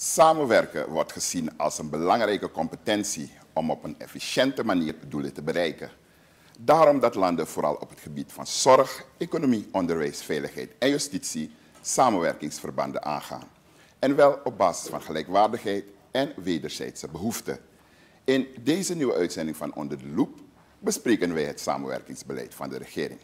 Samenwerken wordt gezien als een belangrijke competentie om op een efficiënte manier doelen te bereiken. Daarom dat landen vooral op het gebied van zorg, economie, onderwijs, veiligheid en justitie samenwerkingsverbanden aangaan. En wel op basis van gelijkwaardigheid en wederzijdse behoeften. In deze nieuwe uitzending van Onder de Loep bespreken wij het samenwerkingsbeleid van de regering.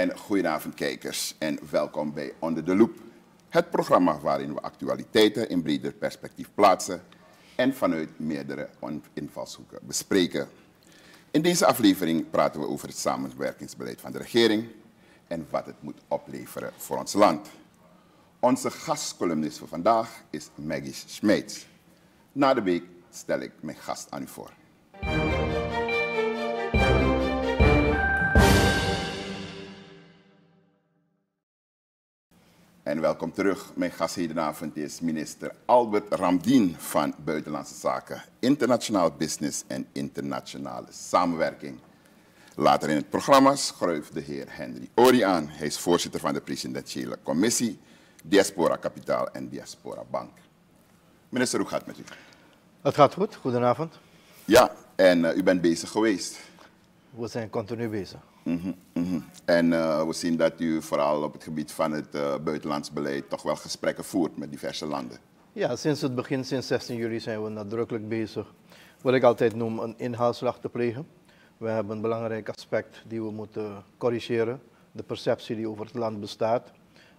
En goedenavond kijkers en welkom bij Onder de Loep. Het programma waarin we actualiteiten in breder perspectief plaatsen en vanuit meerdere invalshoeken bespreken. In deze aflevering praten we over het samenwerkingsbeleid van de regering en wat het moet opleveren voor ons land. Onze gastcolumnist voor vandaag is Maggie Smeets. Na de week stel ik mijn gast aan u voor. En welkom terug. Mijn gast hedenavond is minister Albert Ramdien van Buitenlandse Zaken, Internationaal Business en Internationale Samenwerking. Later in het programma schuift de heer Henry Ori aan. Hij is voorzitter van de presidentiële commissie Diaspora Kapitaal en Diaspora Bank. Minister, hoe gaat het met u? Het gaat goed, goedenavond. Ja, en uh, u bent bezig geweest. We zijn continu bezig. Mm -hmm, En uh, we zien dat u vooral op het gebied van het uh, buitenlands beleid toch wel gesprekken voert met diverse landen. Ja, sinds het begin, sinds 16 juli, zijn we nadrukkelijk bezig. Wat ik altijd noem een inhaalslag te plegen. We hebben een belangrijk aspect die we moeten corrigeren. De perceptie die over het land bestaat.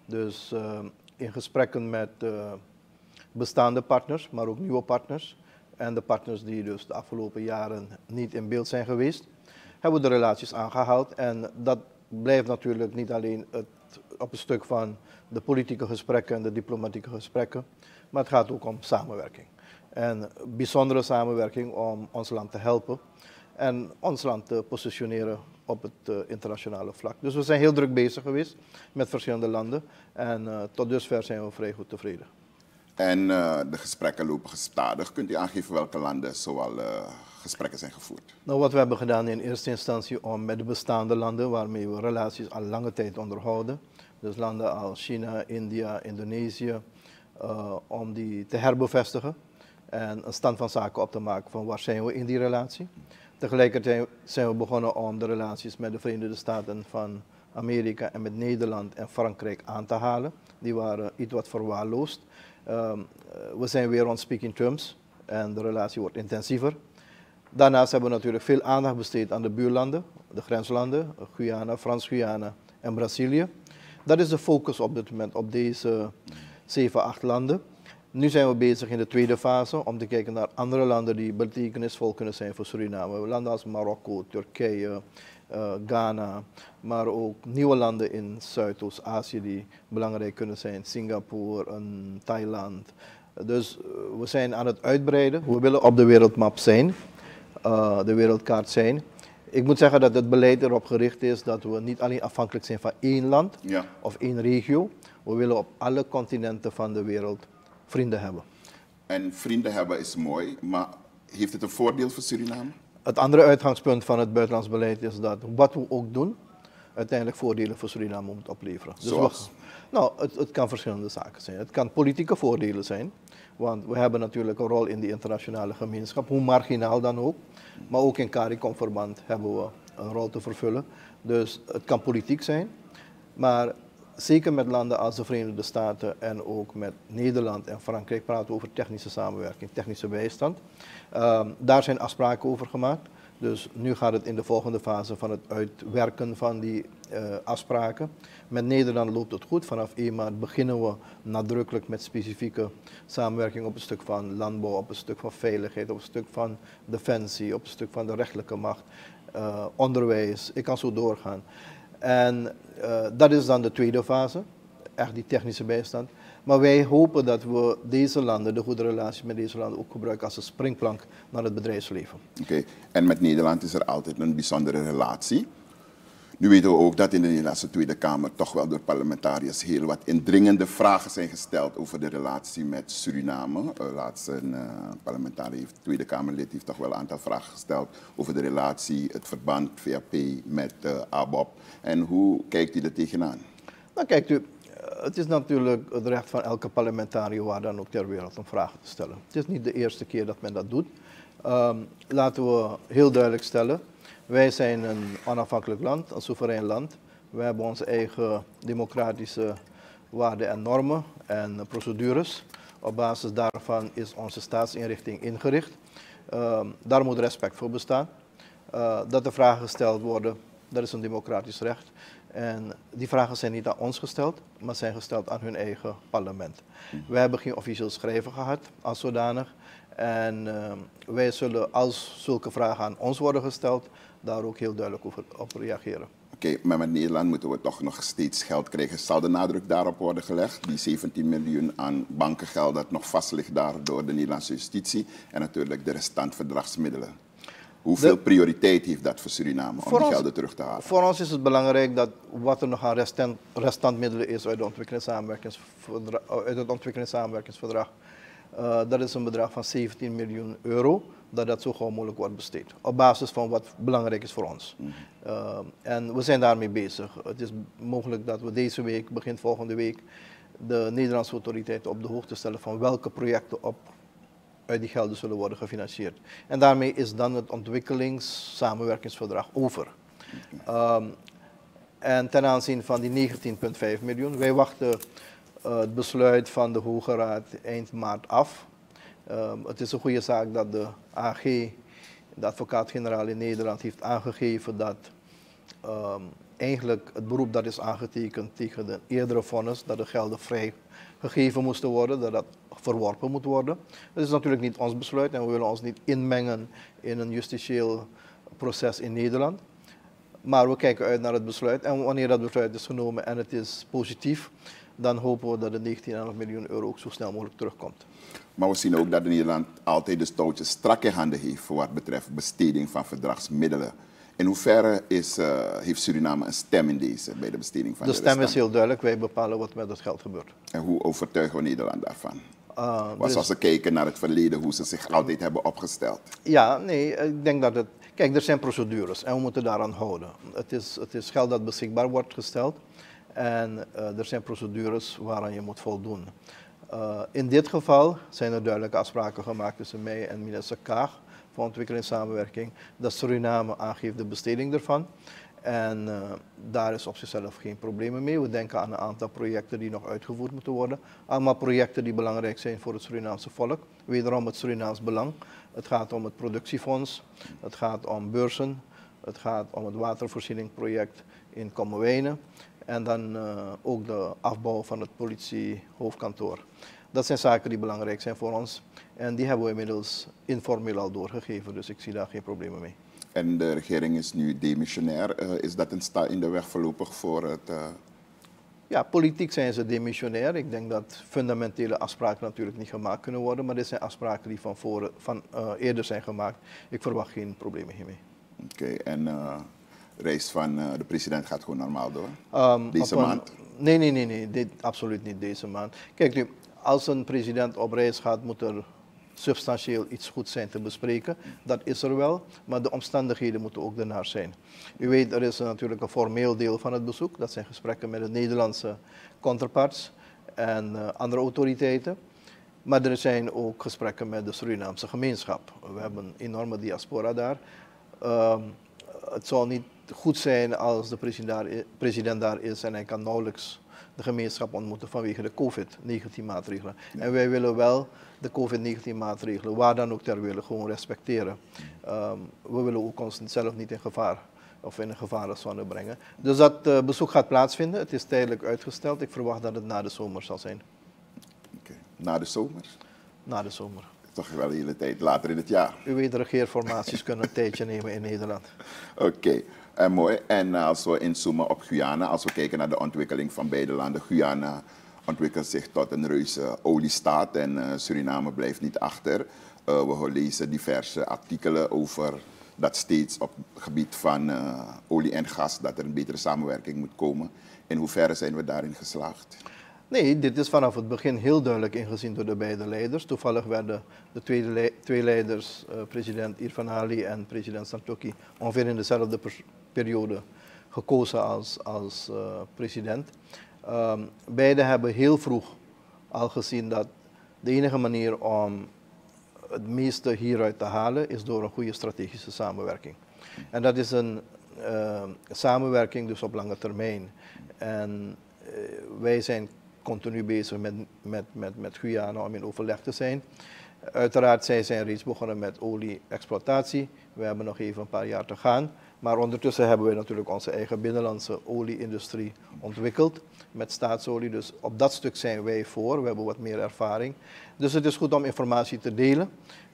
Dus uh, in gesprekken met bestaande partners, maar ook nieuwe partners. En de partners die dus de afgelopen jaren niet in beeld zijn geweest hebben we de relaties aangehaald. En dat blijft natuurlijk niet alleen het, op een stuk van de politieke gesprekken en de diplomatieke gesprekken, maar het gaat ook om samenwerking. En bijzondere samenwerking om ons land te helpen en ons land te positioneren op het uh, internationale vlak. Dus we zijn heel druk bezig geweest met verschillende landen en uh, tot dusver zijn we vrij goed tevreden. En uh, de gesprekken lopen gestadig. Kunt u aangeven welke landen zoal gesprekken zijn gevoerd? Nou, wat we hebben gedaan in eerste instantie om met de bestaande landen waarmee we relaties al lange tijd onderhouden, dus landen als China, India, Indonesië, uh, om die te herbevestigen en een stand van zaken op te maken van waar zijn we in die relatie. Tegelijkertijd zijn we begonnen om de relaties met de Verenigde Staten van Amerika en met Nederland en Frankrijk aan te halen. Die waren iets wat verwaarloosd. Um, we zijn weer on speaking terms en de relatie wordt intensiever. Daarnaast hebben we natuurlijk veel aandacht besteed aan de buurlanden, de grenslanden, Guyana, Frans-Guyana en Brazilië. Dat is de focus op dit moment op deze 7, 8 landen. Nu zijn we bezig in de tweede fase om te kijken naar andere landen die betekenisvol kunnen zijn voor Suriname. Landen als Marokko, Turkije, uh, Ghana, maar ook nieuwe landen in Zuidoost-Azië die belangrijk kunnen zijn. Singapore, en Thailand. Dus uh, we zijn aan het uitbreiden. We willen op de wereldmap zijn uh, de wereldkaart zijn. Ik moet zeggen dat het beleid erop gericht is dat we niet alleen afhankelijk zijn van één land ja. of één regio. We willen op alle continenten van de wereld vrienden hebben. En vrienden hebben is mooi, maar heeft het een voordeel voor Suriname? Het andere uitgangspunt van het buitenlands beleid is dat wat we ook doen, uiteindelijk voordelen voor Suriname moet opleveren. Dus Zoals? nou, het, het, kan verschillende zaken zijn. Het kan politieke voordelen zijn, want we hebben natuurlijk een rol in die internationale gemeenschap, hoe marginaal dan ook. Maar ook in CARICOM-verband hebben we een rol te vervullen. Dus het kan politiek zijn, maar zeker met landen als de Verenigde Staten en ook met Nederland en Frankrijk praten we over technische samenwerking, technische bijstand. Um, daar zijn afspraken over gemaakt. Dus nu gaat het in de volgende fase van het uitwerken van die uh, afspraken. Met Nederland loopt het goed. Vanaf 1 maart beginnen we nadrukkelijk met specifieke samenwerking op een stuk van landbouw, op een stuk van veiligheid, op een stuk van defensie, op een stuk van de rechtelijke macht, uh, onderwijs. Ik kan zo doorgaan. En uh, dat is dan de tweede fase, echt die technische bijstand. Maar wij hopen dat we deze landen, de goede relatie met deze landen, ook gebruiken als een springplank naar het bedrijfsleven. Oké, okay. en met Nederland is er altijd een bijzondere relatie. Nu weten we ook dat in de Nederlandse Tweede Kamer toch wel door parlementariërs heel wat indringende vragen zijn gesteld over de relatie met Suriname. Uh, laatst een uh, parlementariër, Tweede Kamerlid, heeft toch wel een aantal vragen gesteld over de relatie, het verband VAP met uh, ABOP. En hoe kijkt u er tegenaan? Nou, kijkt u, het is natuurlijk het recht van elke parlementariër waar dan ook ter wereld om vragen te stellen. Het is niet de eerste keer dat men dat doet. Um, laten we heel duidelijk stellen, wij zijn een onafhankelijk land, een soeverein land. We hebben onze eigen democratische waarden en normen en procedures. Op basis daarvan is onze staatsinrichting ingericht. Uh, daar moet respect voor bestaan. Uh, dat er vragen gesteld worden, dat is een democratisch recht. En die vragen zijn niet aan ons gesteld, maar zijn gesteld aan hun eigen parlement. We hebben geen officieel schrijver gehad als zodanig. En uh, wij zullen, als zulke vragen aan ons worden gesteld, daar ook heel duidelijk over, op reageren. Oké, maar met Nederland moeten we toch nog steeds geld krijgen. Zal de nadruk daarop worden gelegd? Die 17 miljoen aan bankengeld dat nog vast ligt daar door de Nederlandse justitie. En natuurlijk de restant verdragsmiddelen. Hoeveel de, prioriteit heeft dat voor Suriname om die ons, gelden terug te halen? Voor ons is het belangrijk dat wat er nog aan restant, restantmiddelen is uit, de ontwikkelingssamenwerkingsverdrag, uit het ontwikkelingssamenwerkingsverdrag, uh, dat is een bedrag van 17 miljoen euro dat dat zo gauw mogelijk wordt besteed. Op basis van wat belangrijk is voor ons. Mm. Uh, en we zijn daarmee bezig. Het is mogelijk dat we deze week, begin volgende week, de Nederlandse autoriteiten op de hoogte stellen van welke projecten op, uit die gelden zullen worden gefinancierd. En daarmee is dan het ontwikkelingssamenwerkingsverdrag over. Um, en ten aanzien van die 19,5 miljoen, wij wachten uh, het besluit van de Hoge Raad eind maart af. Um, het is een goede zaak dat de AG, de advocaat-generaal in Nederland, heeft aangegeven dat um, eigenlijk het beroep dat is aangetekend tegen de eerdere vonnis, dat de gelden vrij gegeven moesten worden, dat dat verworpen moet worden. Dat is natuurlijk niet ons besluit en we willen ons niet inmengen in een justitieel proces in Nederland. Maar we kijken uit naar het besluit en wanneer dat besluit is genomen en het is positief, dan hopen we dat de 19,5 miljoen euro ook zo snel mogelijk terugkomt. Maar we zien ook dat Nederland altijd de stootjes strak in handen heeft voor wat betreft besteding van verdragsmiddelen. In hoeverre is, uh, heeft Suriname een stem in deze, bij de besteding van de, de stem is heel duidelijk. Wij bepalen wat met het geld gebeurt. En hoe overtuigen we Nederland daarvan? Uh, dus... Als we kijken naar het verleden, hoe ze zich altijd hebben opgesteld. Ja, nee, ik denk dat het... Kijk, er zijn procedures en we moeten daaraan houden. Het is, het is geld dat beschikbaar wordt gesteld. En uh, er zijn procedures waaraan je moet voldoen. Uh, in dit geval zijn er duidelijke afspraken gemaakt tussen mij en minister Kaag van ontwikkelingssamenwerking, dat Suriname aangeeft de besteding ervan. En uh, daar is op zichzelf geen problemen mee. We denken aan een aantal projecten die nog uitgevoerd moeten worden. Allemaal projecten die belangrijk zijn voor het Surinaamse volk. Wederom het Surinaams belang. Het gaat om het productiefonds, het gaat om beurzen, het gaat om het watervoorzieningproject in Kommerwijnen. En dan uh, ook de afbouw van het politiehoofdkantoor. Dat zijn zaken die belangrijk zijn voor ons. En die hebben we inmiddels informeel al doorgegeven, dus ik zie daar geen problemen mee. En de regering is nu demissionair. Uh, is dat een sta in de weg voorlopig voor het... Uh... Ja, politiek zijn ze demissionair. Ik denk dat fundamentele afspraken natuurlijk niet gemaakt kunnen worden, maar dit zijn afspraken die van, voor, van uh, eerder zijn gemaakt. Ik verwacht geen problemen hiermee. Oké, okay, en reis van de president gaat gewoon normaal door? Um, deze een, maand? Nee, nee, nee, nee dit, absoluut niet deze maand. Kijk nu, als een president op reis gaat, moet er substantieel iets goed zijn te bespreken. Dat is er wel, maar de omstandigheden moeten ook daarnaar zijn. U weet, er is natuurlijk een formeel deel van het bezoek. Dat zijn gesprekken met de Nederlandse counterparts en uh, andere autoriteiten. Maar er zijn ook gesprekken met de Surinaamse gemeenschap. We hebben een enorme diaspora daar. Um, het zal niet goed zijn als de president daar, is en hij kan nauwelijks de gemeenschap ontmoeten vanwege de COVID-19 maatregelen. En wij willen wel de COVID-19 maatregelen, waar dan ook ter wereld, gewoon respecteren. Um, we willen ook onszelf niet in gevaar of in een gevarenzone brengen. Dus dat uh, bezoek gaat plaatsvinden. Het is tijdelijk uitgesteld. Ik verwacht dat het na de zomer zal zijn. Okay. Na de zomer? Na de zomer. Toch wel de hele tijd later in het jaar. U weet, regeerformaties kunnen een tijdje nemen in Nederland. Oké. Okay. Uh, mooi. En uh, als we inzoomen op Guyana, als we kijken naar de ontwikkeling van beide landen, Guyana ontwikkelt zich tot een reuze oliestaat en uh, Suriname blijft niet achter. we lezen diverse artikelen over dat steeds op het gebied van olie en gas, dat er een betere samenwerking moet komen. In hoeverre zijn we daarin geslaagd? Nee, dit is vanaf het begin heel duidelijk ingezien door de beide leiders. Toevallig werden de tweede twee leiders, president Irfan Ali en president Santokhi, ongeveer in dezelfde periode gekozen als, als uh, president. Um, beide hebben heel vroeg al gezien dat de enige manier om het meeste hieruit te halen is door een goede strategische samenwerking. En dat is een uh, samenwerking dus op lange termijn. En uh, wij zijn continu bezig met, met, met, met Guyana om in overleg te zijn. Uiteraard zij zijn reeds begonnen met olie-exploitatie. We hebben nog even een paar jaar te gaan. Maar ondertussen hebben we natuurlijk onze eigen binnenlandse olieindustrie ontwikkeld met staatsolie. Dus op dat stuk zijn wij voor. We hebben wat meer ervaring. Dus het is goed om informatie te delen.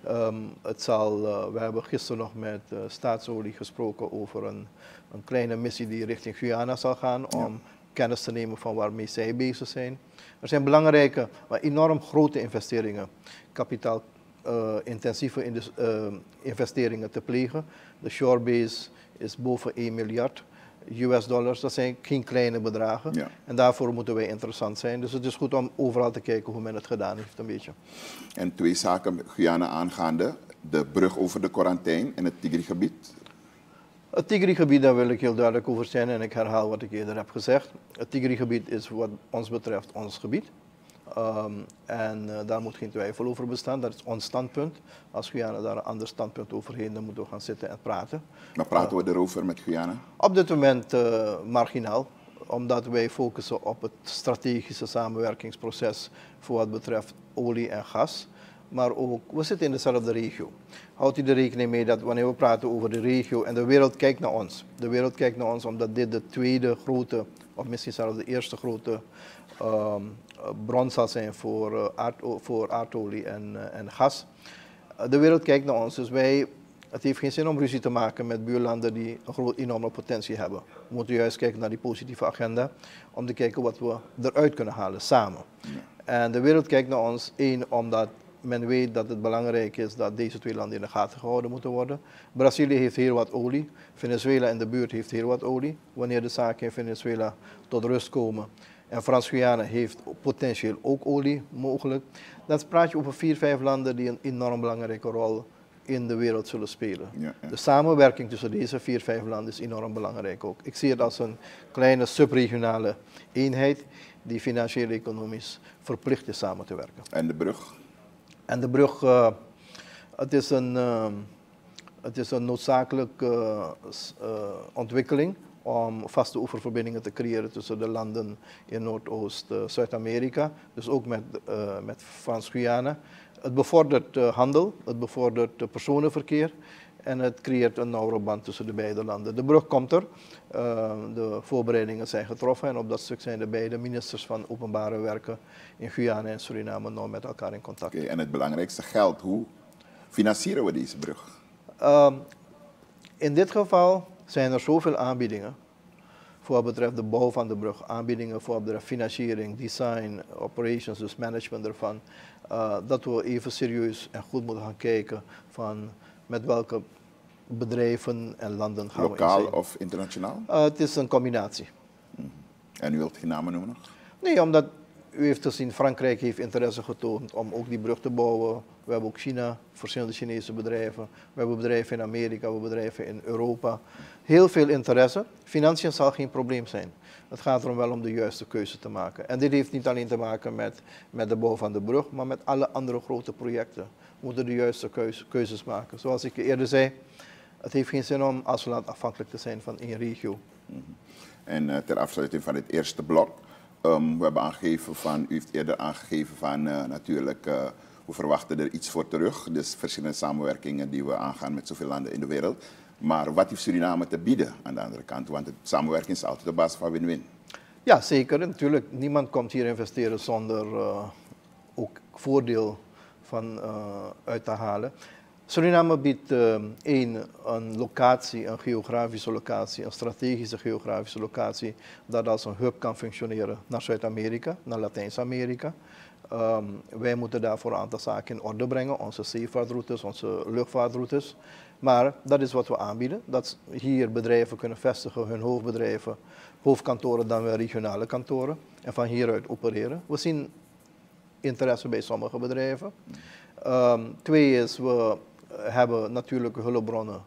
Um, het zal, uh, we hebben gisteren nog met uh, staatsolie gesproken over een, een, kleine missie die richting Guyana zal gaan om kennis te nemen van waarmee zij bezig zijn. Er zijn belangrijke, maar enorm grote investeringen, kapitaalintensieve uh, uh, investeringen te plegen. De Shorebase is boven 1 miljard. US dollars, dat zijn geen kleine bedragen. Ja. En daarvoor moeten wij interessant zijn. Dus het is goed om overal te kijken hoe men het gedaan heeft, een beetje. En twee zaken Guyana aangaande. De brug over de quarantaine en het Tigri-gebied. Het Tigri-gebied, daar wil ik heel duidelijk over zijn en ik herhaal wat ik eerder heb gezegd. Het Tigri-gebied is wat ons betreft ons gebied. Um, en uh, daar moet geen twijfel over bestaan. Dat is ons standpunt. Als Guyana daar een ander standpunt over heeft, dan moeten we gaan zitten en praten. Maar praten we erover met Guyana? Op dit moment uh, marginaal. Omdat wij focussen op het strategische samenwerkingsproces voor wat betreft olie en gas. Maar ook, we zitten in dezelfde regio. Houdt u er rekening mee dat wanneer we praten over de regio en de wereld kijkt naar ons. De wereld kijkt naar ons omdat dit de tweede grote, of misschien zelfs de eerste grote um, bron zal zijn voor, uh, aard, voor aardolie en, uh, en gas. Uh, de wereld kijkt naar ons, dus wij, het heeft geen zin om ruzie te maken met buurlanden die een groot, enorme potentie hebben. We moeten juist kijken naar die positieve agenda, om te kijken wat we eruit kunnen halen samen. En de wereld kijkt naar ons, één, omdat men weet dat het belangrijk is dat deze twee landen in de gaten gehouden moeten worden. Brazilië heeft heel wat olie, Venezuela in de buurt heeft heel wat olie. Wanneer de zaken in Venezuela tot rust komen, en Frans-Guyana heeft potentieel ook olie mogelijk. Dan praat je over vier, vijf landen die een enorm belangrijke rol in de wereld zullen spelen. Ja, ja. De samenwerking tussen deze vier, vijf landen is enorm belangrijk ook. Ik zie het als een kleine subregionale eenheid die financieel economisch verplicht is samen te werken. En de brug? En de brug, uh, het, is een, uh, het is een noodzakelijke uh, ontwikkeling om vaste oeververbindingen te creëren tussen de landen in Noordoost uh, Zuid-Amerika, dus ook met, met Frans-Guyana. Het bevordert handel, het bevordert personenverkeer en het creëert een nauwere band tussen de beide landen. De brug komt er, de voorbereidingen zijn getroffen en op dat stuk zijn de beide ministers van Openbare Werken in Guyana en Suriname nou met elkaar in contact. Okay, en het belangrijkste geld, hoe financieren we deze brug? Ehm, in dit geval zijn er zoveel aanbiedingen voor wat betreft de bouw van de brug, aanbiedingen voor betreft financiering, design, operations, dus management ervan, uh, dat we even serieus en goed moeten gaan kijken van met welke bedrijven en landen gaan Lokaal of internationaal? Uh, het is een combinatie. Mm. En u wilt geen namen noemen nog? Nee, omdat u heeft gezien, Frankrijk heeft interesse getoond om ook die brug te bouwen. We hebben ook China, verschillende Chinese bedrijven. We hebben bedrijven in Amerika, we hebben bedrijven in Europa. Heel veel interesse. Financiën zal geen probleem zijn. Het gaat erom wel om de juiste keuze te maken. En dit heeft niet alleen te maken met, met de bouw van de brug, maar met alle andere grote projecten. We moeten de juiste keuzes maken. Zoals ik eerder zei, het heeft geen zin om als land afhankelijk te zijn van één regio. Mhm. En uh, ter afsluiting van het eerste blok, um, we hebben aangegeven van, u heeft eerder aangegeven van uh, natuurlijk, uh, we verwachten er iets voor terug. Dus verschillende samenwerkingen die we aangaan met zoveel landen in de wereld. Maar wat heeft Suriname te bieden aan de andere kant? Want de samenwerking is altijd de basis van win-win. Ja, zeker. Natuurlijk, niemand komt hier investeren zonder uh, ook voordeel van, uit te halen. Suriname biedt een, een locatie, een geografische locatie, een strategische geografische locatie, dat als een hub kan functioneren naar Zuid-Amerika, naar Latijns-Amerika. Ehm, wij moeten daarvoor een aantal zaken in orde brengen, onze zeevaartroutes, onze luchtvaartroutes. Maar dat is wat we aanbieden, dat hier bedrijven kunnen vestigen, hun hoofdbedrijven, hoofdkantoren dan wel regionale kantoren en van hieruit opereren. We zien interesse bij sommige bedrijven. Ehm, twee is, we hebben natuurlijke hulpbronnen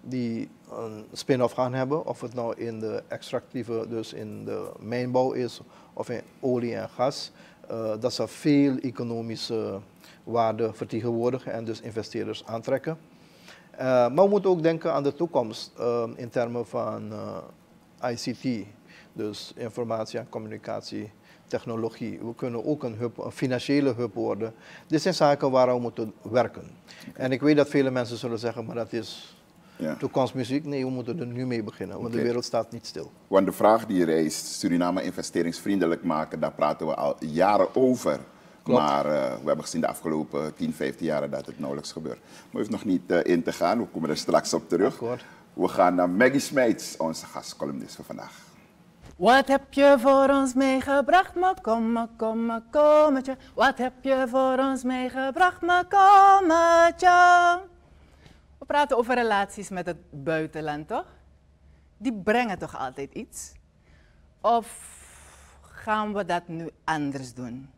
die een spin-off gaan hebben, of het nou in de extractieve, dus in de mijnbouw is, of in olie en gas. Uh, dat zal veel economische waarde vertegenwoordigen en dus investeerders aantrekken. Uh, maar we moeten ook denken aan de toekomst uh, in termen van ICT, dus informatie en communicatie technologie. We kunnen ook een, hub, een financiële hub worden. Dit zijn zaken waar we moeten werken. En ik weet dat vele mensen zullen zeggen, maar dat is ja. toekomstmuziek. Nee, we moeten er nu mee beginnen, want de wereld staat niet stil. Want de vraag die je reist, Suriname investeringsvriendelijk maken, daar praten we al jaren over. Maar uh, we hebben gezien de afgelopen 10, 15 jaar dat het nauwelijks gebeurt. Maar hoeft nog niet uh, in te gaan, we komen er straks op terug. Akkoord. We gaan naar Maggie Smeets, onze gastcolumnist van vandaag. Wat heb je voor ons meegebracht, me kom, kom, kommetje? Wat heb je voor ons meegebracht, me kommetje? We praten over relaties met het buitenland, toch? Die brengen toch altijd iets? Of gaan we dat nu anders doen?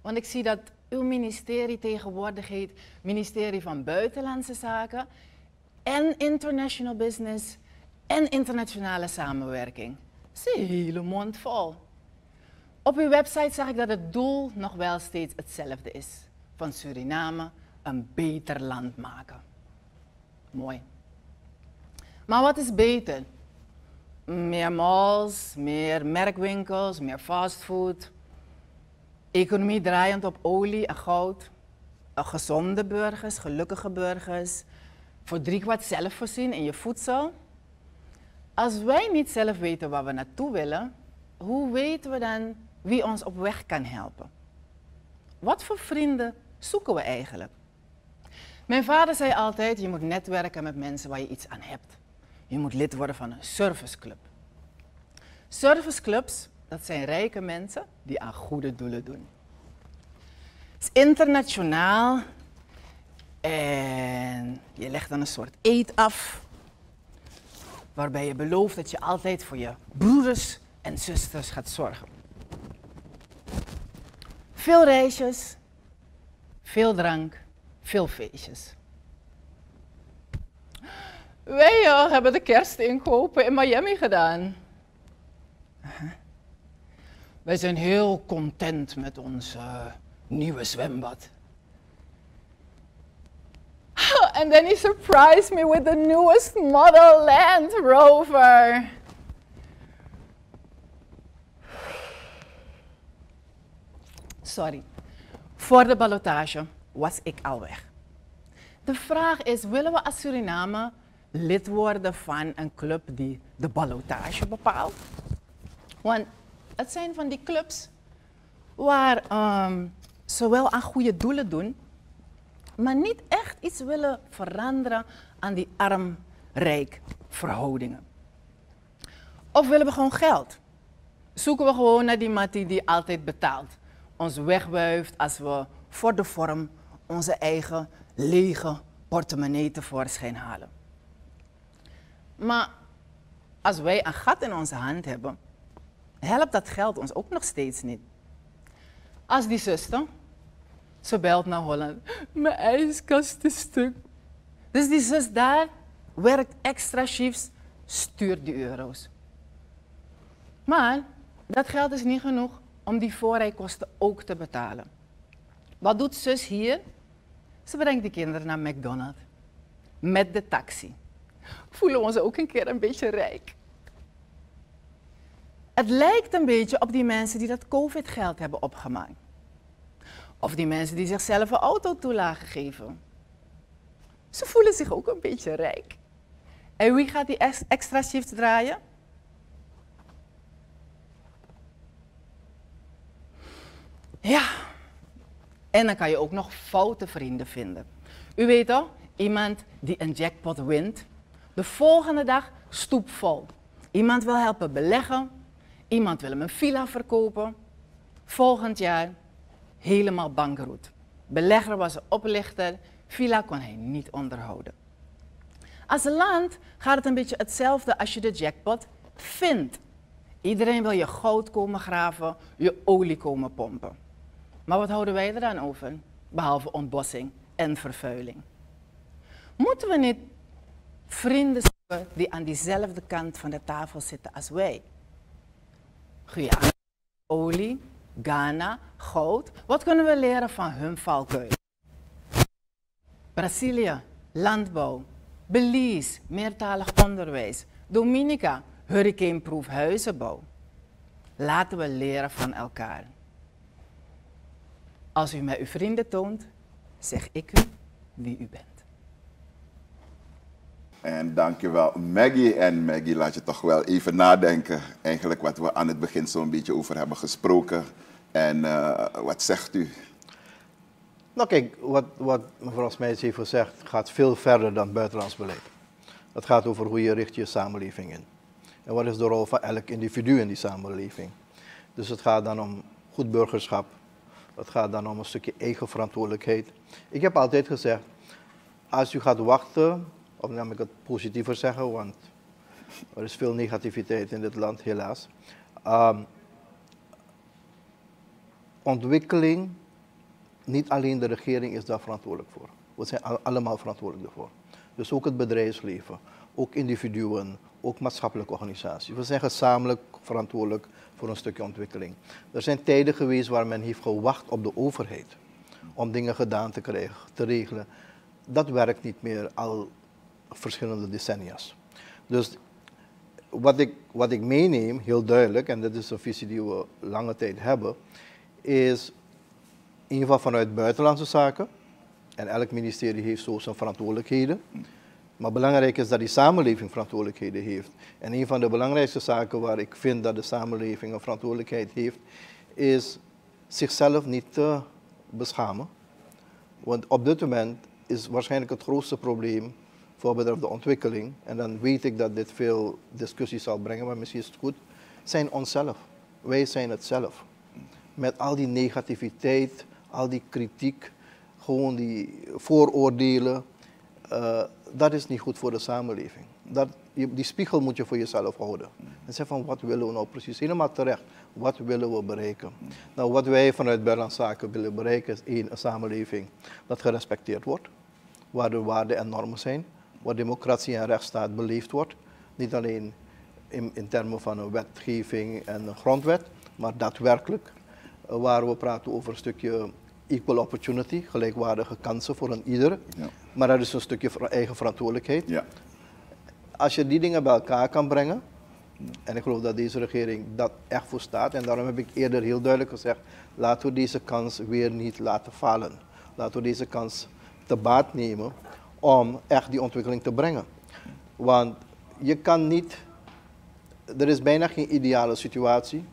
Want ik zie dat uw ministerie tegenwoordig heet ministerie van Buitenlandse Zaken en International Business en internationale samenwerking. Is een hele mond vol. Op uw website zag ik dat het doel nog wel steeds hetzelfde is. Van Suriname een beter land maken. Mooi. Maar wat is beter? Meer malls, meer merkwinkels, meer fastfood. Economie draaiend op olie en goud. Gezonde burgers, gelukkige burgers. Voor driekwart zelf voorzien in je voedsel. Als wij niet zelf weten waar we naartoe willen, hoe weten we dan wie ons op weg kan helpen? Wat voor vrienden zoeken we eigenlijk? Mijn vader zei altijd, je moet netwerken met mensen waar je iets aan hebt. Je moet lid worden van een serviceclub. Serviceclubs, dat zijn rijke mensen die aan goede doelen doen. Het is internationaal en je legt dan een soort eet af waarbij je belooft dat je altijd voor je broeders en zusters gaat zorgen. Veel reisjes, veel drank, veel feestjes. Wij uh, hebben de kerstinkopen in Miami gedaan. Wij zijn heel content met ons uh, nieuwe zwembad. And then he surprised me with the newest model Land Rover. Sorry. Voor de ballotage was ik al weg. De vraag is, willen we als Suriname lid worden van een club die de ballotage bepaalt? Want het zijn van die clubs waar um, zowel aan goede doelen doen, maar niet echt iets willen veranderen aan die arm-rijk verhoudingen. Of willen we gewoon geld? Zoeken we gewoon naar die mattie die altijd betaalt, ons wegwuift als we voor de vorm onze eigen lege portemonnee tevoorschijn halen. Maar als wij een gat in onze hand hebben, helpt dat geld ons ook nog steeds niet. Als die zuster ze belt naar Holland. Mijn ijskast is stuk. Dus die zus daar werkt extra shifts, stuurt die euro's. Maar dat geld is niet genoeg om die voorrijkosten ook te betalen. Wat doet zus hier? Ze brengt de kinderen naar McDonald's. Met de taxi. Voelen we ons ook een keer een beetje rijk? Het lijkt een beetje op die mensen die dat COVID-geld hebben opgemaakt. Of die mensen die zichzelf een autotoelage geven. Ze voelen zich ook een beetje rijk. En wie gaat die extra shifts draaien? Ja. En dan kan je ook nog foute vrienden vinden. U weet toch, iemand die een jackpot wint, de volgende dag stoepvol. Iemand wil helpen beleggen, iemand wil hem een villa verkopen. Volgend jaar helemaal bankroet. Belegger was een oplichter, villa kon hij niet onderhouden. Als land gaat het een beetje hetzelfde als je de jackpot vindt. Iedereen wil je goud komen graven, je olie komen pompen. Maar wat houden wij er dan over? Behalve ontbossing en vervuiling. Moeten we niet vrienden zoeken die aan diezelfde kant van de tafel zitten als wij? Guyana, olie, Ghana, goud. Wat kunnen we leren van hun valkuil? Brazilië, landbouw. Belize, meertalig onderwijs. Dominica, hurricaneproof huizenbouw. Laten we leren van elkaar. Als u met uw vrienden toont, zeg ik u wie u bent. En dankjewel Maggie. En Maggie, laat je toch wel even nadenken. Eigenlijk wat we aan het begin zo'n beetje over hebben gesproken. En uh, wat zegt u? Nou kijk, wat, wat mevrouw Smeijs heeft gezegd gaat veel verder dan buitenlands beleid. Het gaat over hoe je richt je samenleving in. En wat is de rol van elk individu in die samenleving. Dus het gaat dan om goed burgerschap. Het gaat dan om een stukje eigen verantwoordelijkheid. Ik heb altijd gezegd, als u gaat wachten, of moet ik het positiever zeggen, want er is veel negativiteit in dit land, helaas. Um, ontwikkeling, niet alleen de regering is daar verantwoordelijk voor. We zijn allemaal verantwoordelijk daarvoor. Dus ook het bedrijfsleven, ook individuen, ook maatschappelijke organisaties. We zijn gezamenlijk verantwoordelijk voor een stukje ontwikkeling. Er zijn tijden geweest waar men heeft gewacht op de overheid om dingen gedaan te krijgen, te regelen. Dat werkt niet meer al verschillende decennia's. Dus wat ik, wat ik meeneem, heel duidelijk, en dat is een visie die we lange tijd hebben, is in ieder geval vanuit buitenlandse zaken. En elk ministerie heeft zo zijn verantwoordelijkheden. Maar belangrijk is dat die samenleving verantwoordelijkheden heeft. En een van de belangrijkste zaken waar ik vind dat de samenleving een verantwoordelijkheid heeft, is zichzelf niet te beschamen. Want op dit moment is waarschijnlijk het grootste probleem voor de ontwikkeling, en dan weet ik dat dit veel discussie zal brengen, maar misschien is het goed, zijn onszelf. Wij zijn het zelf. Met al die negativiteit, al die kritiek, gewoon die vooroordelen, uh, dat is niet goed voor de samenleving. Dat, die spiegel moet je voor jezelf houden. En zeggen van wat willen we nou precies? Helemaal terecht. Wat willen we bereiken? Nou, wat wij vanuit Buitenlandse Zaken willen bereiken is één, een samenleving dat gerespecteerd wordt. Waar de waarden en normen zijn. Waar democratie en rechtsstaat beleefd wordt. Niet alleen in, in termen van een wetgeving en een grondwet, maar daadwerkelijk. Uh, waar we praten over een stukje equal opportunity, gelijkwaardige kansen voor een ieder. Ja. Maar dat is een stukje eigen verantwoordelijkheid. Ja. Als je die dingen bij elkaar kan brengen, en ik geloof dat deze regering dat echt voor staat, en daarom heb ik eerder heel duidelijk gezegd, laten we deze kans weer niet laten falen. Laten we deze kans te baat nemen om echt die ontwikkeling te brengen. Want je kan niet, er is bijna geen ideale situatie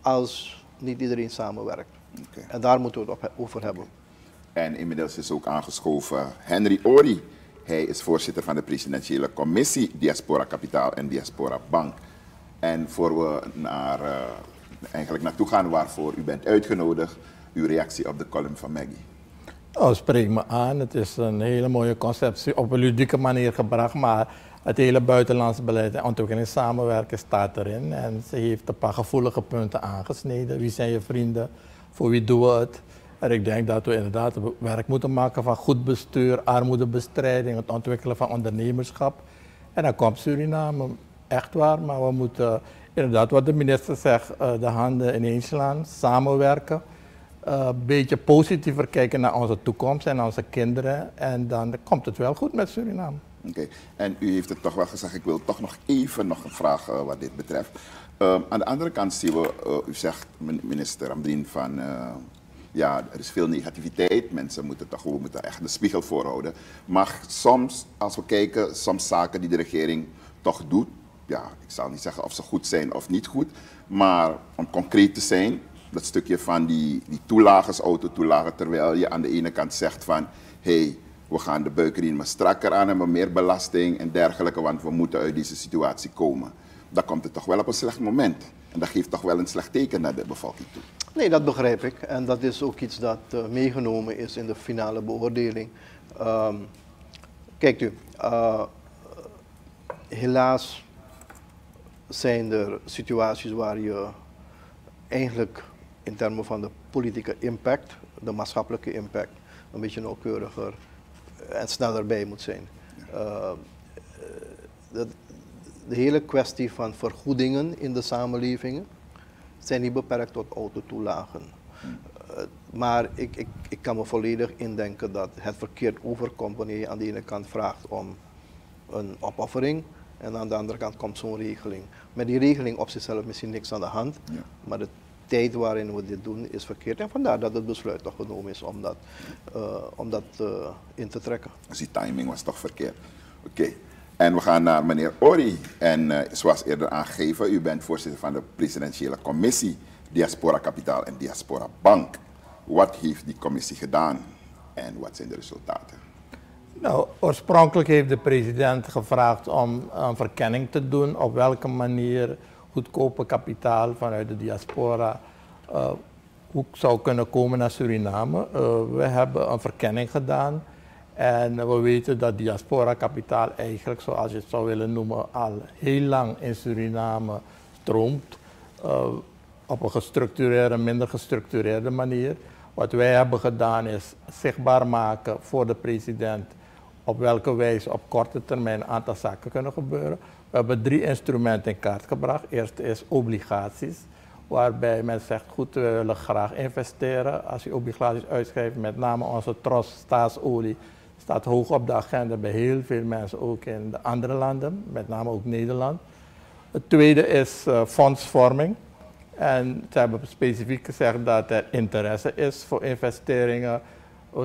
als niet iedereen samenwerkt. Okay. En daar moeten we het over hebben. En inmiddels is ook aangeschoven Henry Ori. Hij is voorzitter van de presidentiële commissie Diaspora Kapitaal en Diaspora Bank. En voor we naar, uh, eigenlijk naartoe gaan waarvoor u bent uitgenodigd, uw reactie op de column van Maggie. Oh, spreek me aan. Het is een hele mooie conceptie op een ludieke manier gebracht, maar het hele buitenlands beleid en ontwikkelingssamenwerken staat erin. En ze heeft een paar gevoelige punten aangesneden. Wie zijn je vrienden? Voor wie doen we het? En ik denk dat we inderdaad werk moeten maken van goed bestuur, armoedebestrijding, het ontwikkelen van ondernemerschap. En dan komt Suriname echt waar, maar we moeten inderdaad, wat de minister zegt, eh, de handen ineens slaan, samenwerken. Eh, een beetje positiever kijken naar onze toekomst en onze kinderen. En dan komt het wel goed met Suriname. Oké, en u heeft het toch wel gezegd, ik wil toch nog even nog een vraag uh, wat dit betreft. Uh, aan de andere kant zien we, uh, u zegt minister Amdien van ja, er is veel negativiteit. Mensen moeten toch gewoon moeten echt de spiegel voorhouden. Maar soms, als we kijken, soms zaken die de regering toch doet, ja, ik zal niet zeggen of ze goed zijn of niet goed, maar om concreet te zijn, dat stukje van die, die toelages, autotoelagen, terwijl je aan de ene kant zegt van, hé, hey, we gaan de buikriemen strakker aan hebben, meer belasting en dergelijke, want we moeten uit deze situatie komen. Dan komt het toch wel op een slecht moment. En dat geeft toch wel een slecht teken naar de bevolking toe. Nee, dat begrijp ik. En dat is ook iets dat uh, meegenomen is in de finale beoordeling. Um, kijkt u, uh, helaas zijn er situaties waar je eigenlijk in termen van de politieke impact, de maatschappelijke impact, een beetje nauwkeuriger en sneller bij moet zijn. Uh, de, de, hele kwestie van vergoedingen in de samenlevingen zijn niet beperkt tot autotoelagen. Uh, maar ik, ik, ik kan me volledig indenken dat het verkeerd overkomt wanneer je aan de ene kant vraagt om een opoffering en aan de andere kant komt zo'n regeling. Met die regeling op zichzelf misschien niks aan de hand, ja. maar de tijd waarin we dit doen is verkeerd. En vandaar dat het besluit toch genomen is om dat, uh, om dat uh, in te trekken. Dus die timing was toch verkeerd. Oké. Okay. En we gaan naar meneer Ori. En uh, zoals eerder aangegeven, u bent voorzitter van de presidentiële commissie Diaspora Kapitaal en Diaspora Bank. Wat heeft die commissie gedaan en wat zijn de resultaten? Nou, oorspronkelijk heeft de president gevraagd om een verkenning te doen op welke manier goedkope kapitaal vanuit de diaspora uh, hoe zou kunnen komen naar Suriname. Uh, we hebben een verkenning gedaan en we weten dat diaspora kapitaal eigenlijk, zoals je het zou willen noemen, al heel lang in Suriname stroomt. Uh, op een gestructureerde, minder gestructureerde manier. Wat wij hebben gedaan is zichtbaar maken voor de president op welke wijze op korte termijn een aantal zaken kunnen gebeuren. We hebben drie instrumenten in kaart gebracht. Eerst is obligaties, waarbij men zegt, goed, we willen graag investeren. Als je obligaties uitschrijft, met name onze tros staatsolie, staat hoog op de agenda bij heel veel mensen, ook in de andere landen, met name ook Nederland. Het tweede is uh, fondsvorming. En ze hebben specifiek gezegd dat er interesse is voor investeringen.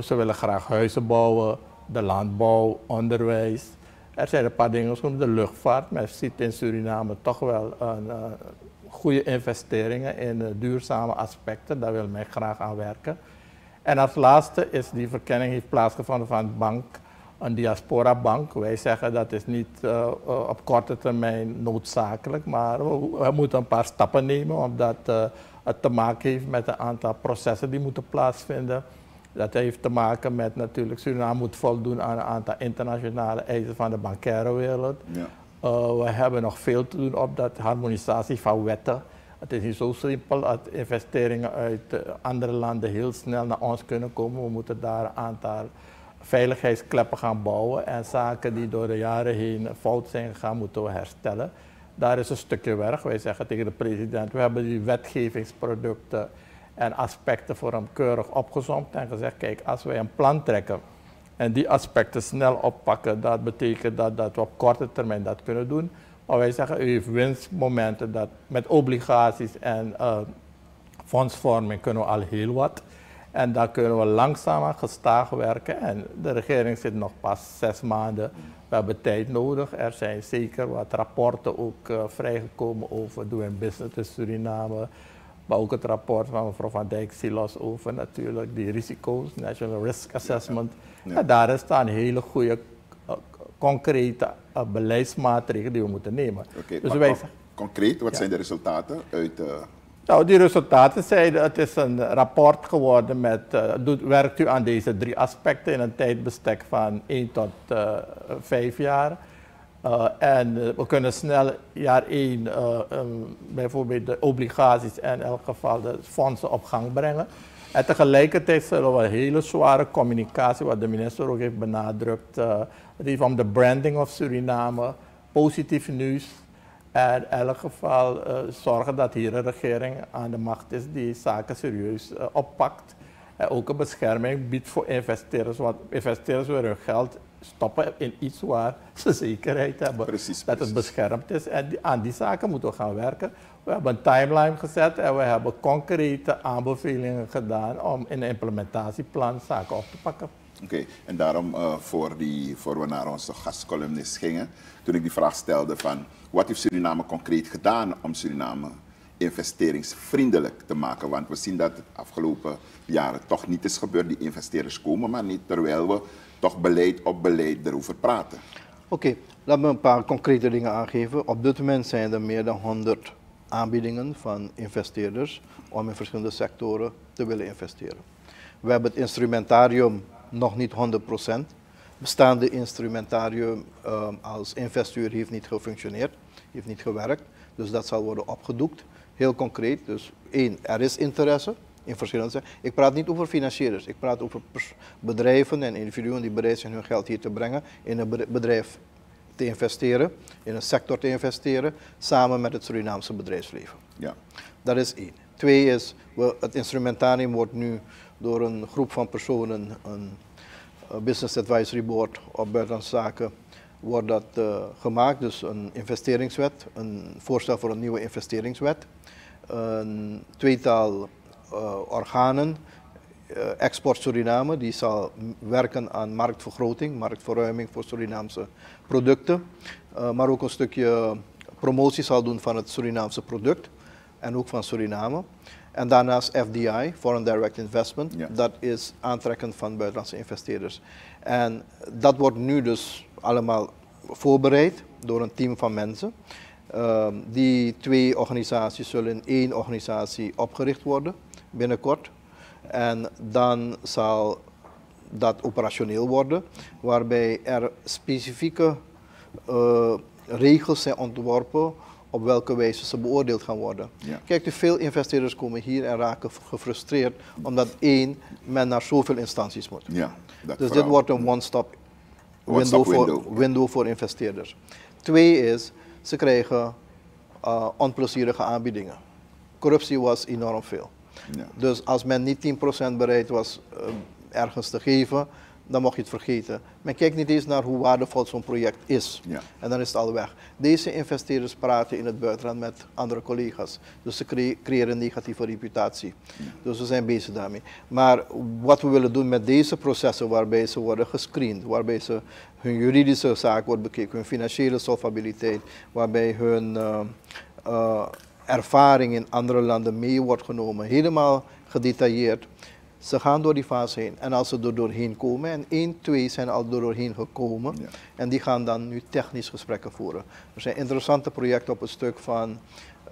Ze willen graag huizen bouwen, de landbouw, onderwijs. Er zijn een paar dingen zoals de luchtvaart. Men ziet in Suriname toch wel een, uh, goede investeringen in uh, duurzame aspecten. Daar wil men graag aan werken. En als laatste is die verkenning heeft plaatsgevonden van een bank, een diaspora bank. Wij zeggen dat is niet uh, op korte termijn noodzakelijk, maar we, we, moeten een paar stappen nemen omdat het te maken heeft met een aantal processen die moeten plaatsvinden. Dat heeft te maken met natuurlijk, Suriname moet voldoen aan een aantal internationale eisen van de bankaire wereld. Ja. Uh, we hebben nog veel te doen op dat harmonisatie van wetten. Het is niet zo simpel dat investeringen uit uh, andere landen heel snel naar ons kunnen komen. We moeten daar een aantal veiligheidskleppen gaan bouwen en zaken die door de jaren heen fout zijn gegaan, moeten we herstellen. Daar is een stukje werk. Wij zeggen tegen de president, we hebben die wetgevingsproducten en aspecten voor hem keurig opgezomd en gezegd, kijk, als wij een plan trekken en die aspecten snel oppakken, dat betekent dat, dat we op korte termijn dat kunnen doen. Maar wij zeggen, u heeft winstmomenten dat met obligaties en uh, fondsvorming kunnen we al heel wat. En daar kunnen we langzamer gestaag werken. En de regering zit nog pas zes maanden. We hebben tijd nodig. Er zijn zeker wat rapporten ook uh, vrijgekomen over doing business in Suriname. Maar ook het rapport van mevrouw Van Dijk Silos over natuurlijk die risico's, National Risk Assessment. Ja, ja. En daar staan hele goede, uh, concrete uh, beleidsmaatregelen die we moeten nemen. Okay, dus wij, concreet, wat ja. zijn de resultaten uit... Uh... Nou, die resultaten zeiden, het is een rapport geworden met, doet, werkt u aan deze drie aspecten in een tijdbestek van 1 tot 5 jaar. Uh, en uh, we kunnen snel jaar 1 uh, um, bijvoorbeeld de obligaties en in elk geval de fondsen op gang brengen. En tegelijkertijd zullen we hele zware communicatie, wat de minister ook heeft benadrukt, het heeft om de branding of Suriname, positief nieuws. En in elk geval zorgen dat hier een regering aan de macht is die zaken serieus oppakt. En ook een bescherming biedt voor investeerders, want investeerders willen hun geld stoppen in iets waar ze zekerheid hebben precies, dat precies. het beschermd is. En die, aan die zaken moeten we gaan werken. We hebben een timeline gezet en we hebben concrete aanbevelingen gedaan om in een implementatieplan zaken op te pakken. Oké, okay. en daarom uh, voor, die, voor we naar onze gastcolumnist gingen, toen ik die vraag stelde van wat heeft Suriname concreet gedaan om Suriname investeringsvriendelijk te maken. Want we zien dat het afgelopen jaren toch niet is gebeurd. Die investeerders komen maar niet, terwijl we toch beleid op beleid erover praten. Oké, laat me een paar concrete dingen aangeven. Op dit moment zijn er meer dan 100 aanbiedingen van investeerders om in verschillende sectoren te willen investeren. We hebben het instrumentarium nog niet 100%. Bestaande instrumentarium uh, als investuur heeft niet gefunctioneerd, heeft niet gewerkt. Dus dat zal worden opgedoekt. Heel concreet. Dus één, er is interesse in verschillende. Ik praat niet over financiers. Ik praat over bedrijven en individuen die bereid zijn hun geld hier te brengen in een bedrijf te investeren, in een sector te investeren, samen met het Surinaamse bedrijfsleven. Ja. Dat is één. Twee is, het instrumentarium wordt nu door een groep van personen, een Business Advisory Board op buitenlandse zaken, wordt dat uh, gemaakt. Dus een investeringswet, een voorstel voor een nieuwe investeringswet. Een tweetal organen, uh, Export Suriname, die zal werken aan marktvergroting, marktverruiming voor Surinaamse producten. maar ook een stukje promotie zal doen van het Surinaamse product en ook van Suriname. En daarnaast FDI, Foreign Direct Investment, dat is aantrekken van buitenlandse investeerders. En dat wordt nu dus allemaal voorbereid door een team van mensen. Uh, die twee organisaties zullen in één organisatie opgericht worden binnenkort. En dan zal dat operationeel worden, waarbij er specifieke uh, regels zijn ontworpen op welke wijze ze beoordeeld gaan worden. Kijk, veel investeerders komen hier en raken gefrustreerd omdat één, men naar zoveel instanties moet. Ja, dus dit wordt een one-stop window, Voor, window voor investeerders. Twee is, ze krijgen uh, onplezierige aanbiedingen. Corruptie was enorm veel. Ja. Dus als men niet 10% bereid was uh, ergens te geven, dan mocht je het vergeten. Men kijkt niet eens naar hoe waardevol zo'n project is. Ja. En dan is het al weg. Deze investeerders praten in het buitenland met andere collega's. Dus ze creëren een negatieve reputatie. Dus we zijn bezig daarmee. Maar wat we willen doen met deze processen waarbij ze worden gescreend, waarbij ze hun juridische zaak wordt bekeken, hun financiële solvabiliteit, waarbij hun uh, uh, ervaring in andere landen mee wordt genomen, helemaal gedetailleerd ze gaan door die fase heen. En als ze er doorheen komen, en één, twee zijn al doorheen gekomen, en die gaan dan nu technisch gesprekken voeren. Er zijn interessante projecten op het stuk van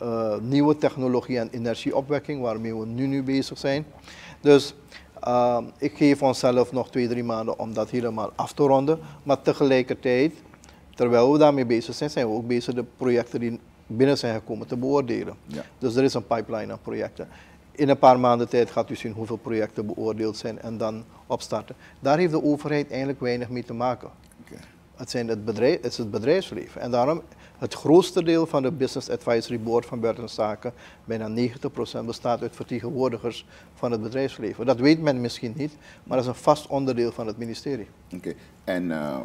uh, nieuwe technologie en energieopwekking, waarmee we nu, nu bezig zijn. Dus uh, ik geef onszelf nog twee, drie maanden om dat helemaal af te ronden. Maar tegelijkertijd, terwijl we daarmee bezig zijn, zijn we ook bezig de projecten die binnen zijn gekomen te beoordelen. Ja. Dus er is een pipeline aan projecten in een paar maanden tijd gaat u zien hoeveel projecten beoordeeld zijn en dan opstarten. Daar heeft de overheid eigenlijk weinig mee te maken. Het, zijn het, bedrijf, het is het bedrijfsleven. En daarom het grootste deel van de Business Advisory Board van Buitenzaken, bijna 90%, bestaat uit vertegenwoordigers van het bedrijfsleven. Dat weet men misschien niet, maar dat is een vast onderdeel van het ministerie. Oké, en uh,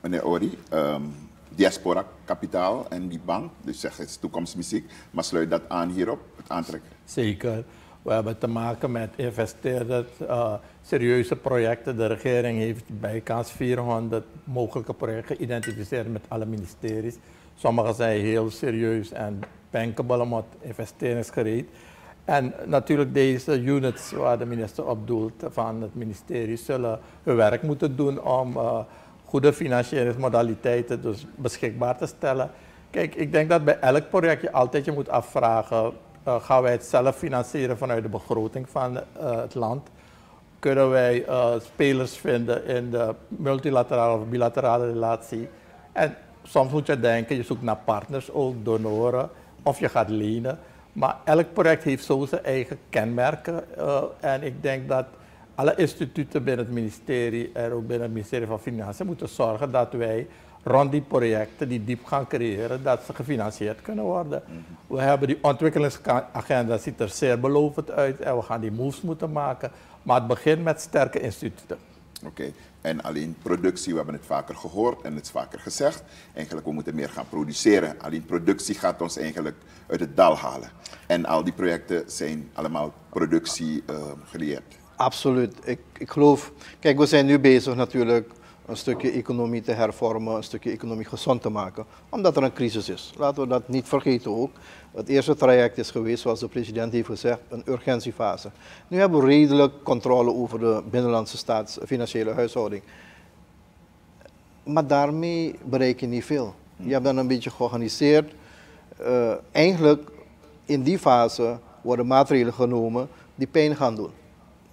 meneer Ori, um, diaspora kapitaal en die bank, dus zeg het toekomstmuziek, maar sluit dat aan hierop, het aantrekken? Zeker. We hebben te maken met investeerders, uh, serieuze projecten. De regering heeft bijkans 400 mogelijke projecten geïdentificeerd met alle ministeries. Sommige zijn heel serieus en bankable met investeringsgereed. En natuurlijk deze units waar de minister op doelt van het ministerie zullen hun werk moeten doen om uh, goede financieringsmodaliteiten dus beschikbaar te stellen. Kijk, ik denk dat bij elk project je altijd je moet afvragen uh, gaan wij het zelf financieren vanuit de begroting van uh, het land? Kunnen wij uh, spelers vinden in de multilaterale of bilaterale relatie? En soms moet je denken, je zoekt naar partners, ook donoren, of je gaat lenen. Maar elk project heeft zo zijn eigen kenmerken. en ik denk dat alle instituten binnen het ministerie en ook binnen het ministerie van Financiën moeten zorgen dat wij rond die projecten die diep gaan creëren, dat ze gefinancierd kunnen worden. We hebben die ontwikkelingsagenda, ziet er zeer belovend uit en we gaan die moves moeten maken. Maar het begint met sterke instituten. Oké, en alleen productie, we hebben het vaker gehoord en het is vaker gezegd. Eigenlijk, we moeten meer gaan produceren. Alleen productie gaat ons eigenlijk uit het dal halen. En al die projecten zijn allemaal productie uh, geleerd. Absoluut. Ik, ik geloof, kijk, we zijn nu bezig natuurlijk een stukje economie te hervormen, een stukje economie gezond te maken, omdat er een crisis is. Laten we dat niet vergeten ook. Het eerste traject is geweest, zoals de president heeft gezegd, een urgentiefase. Nu hebben we redelijk controle over de binnenlandse staatsfinanciële huishouding. Maar daarmee bereik je niet veel. Je hebt dan een beetje georganiseerd. Uh, eigenlijk in die fase worden maatregelen genomen die pijn gaan doen.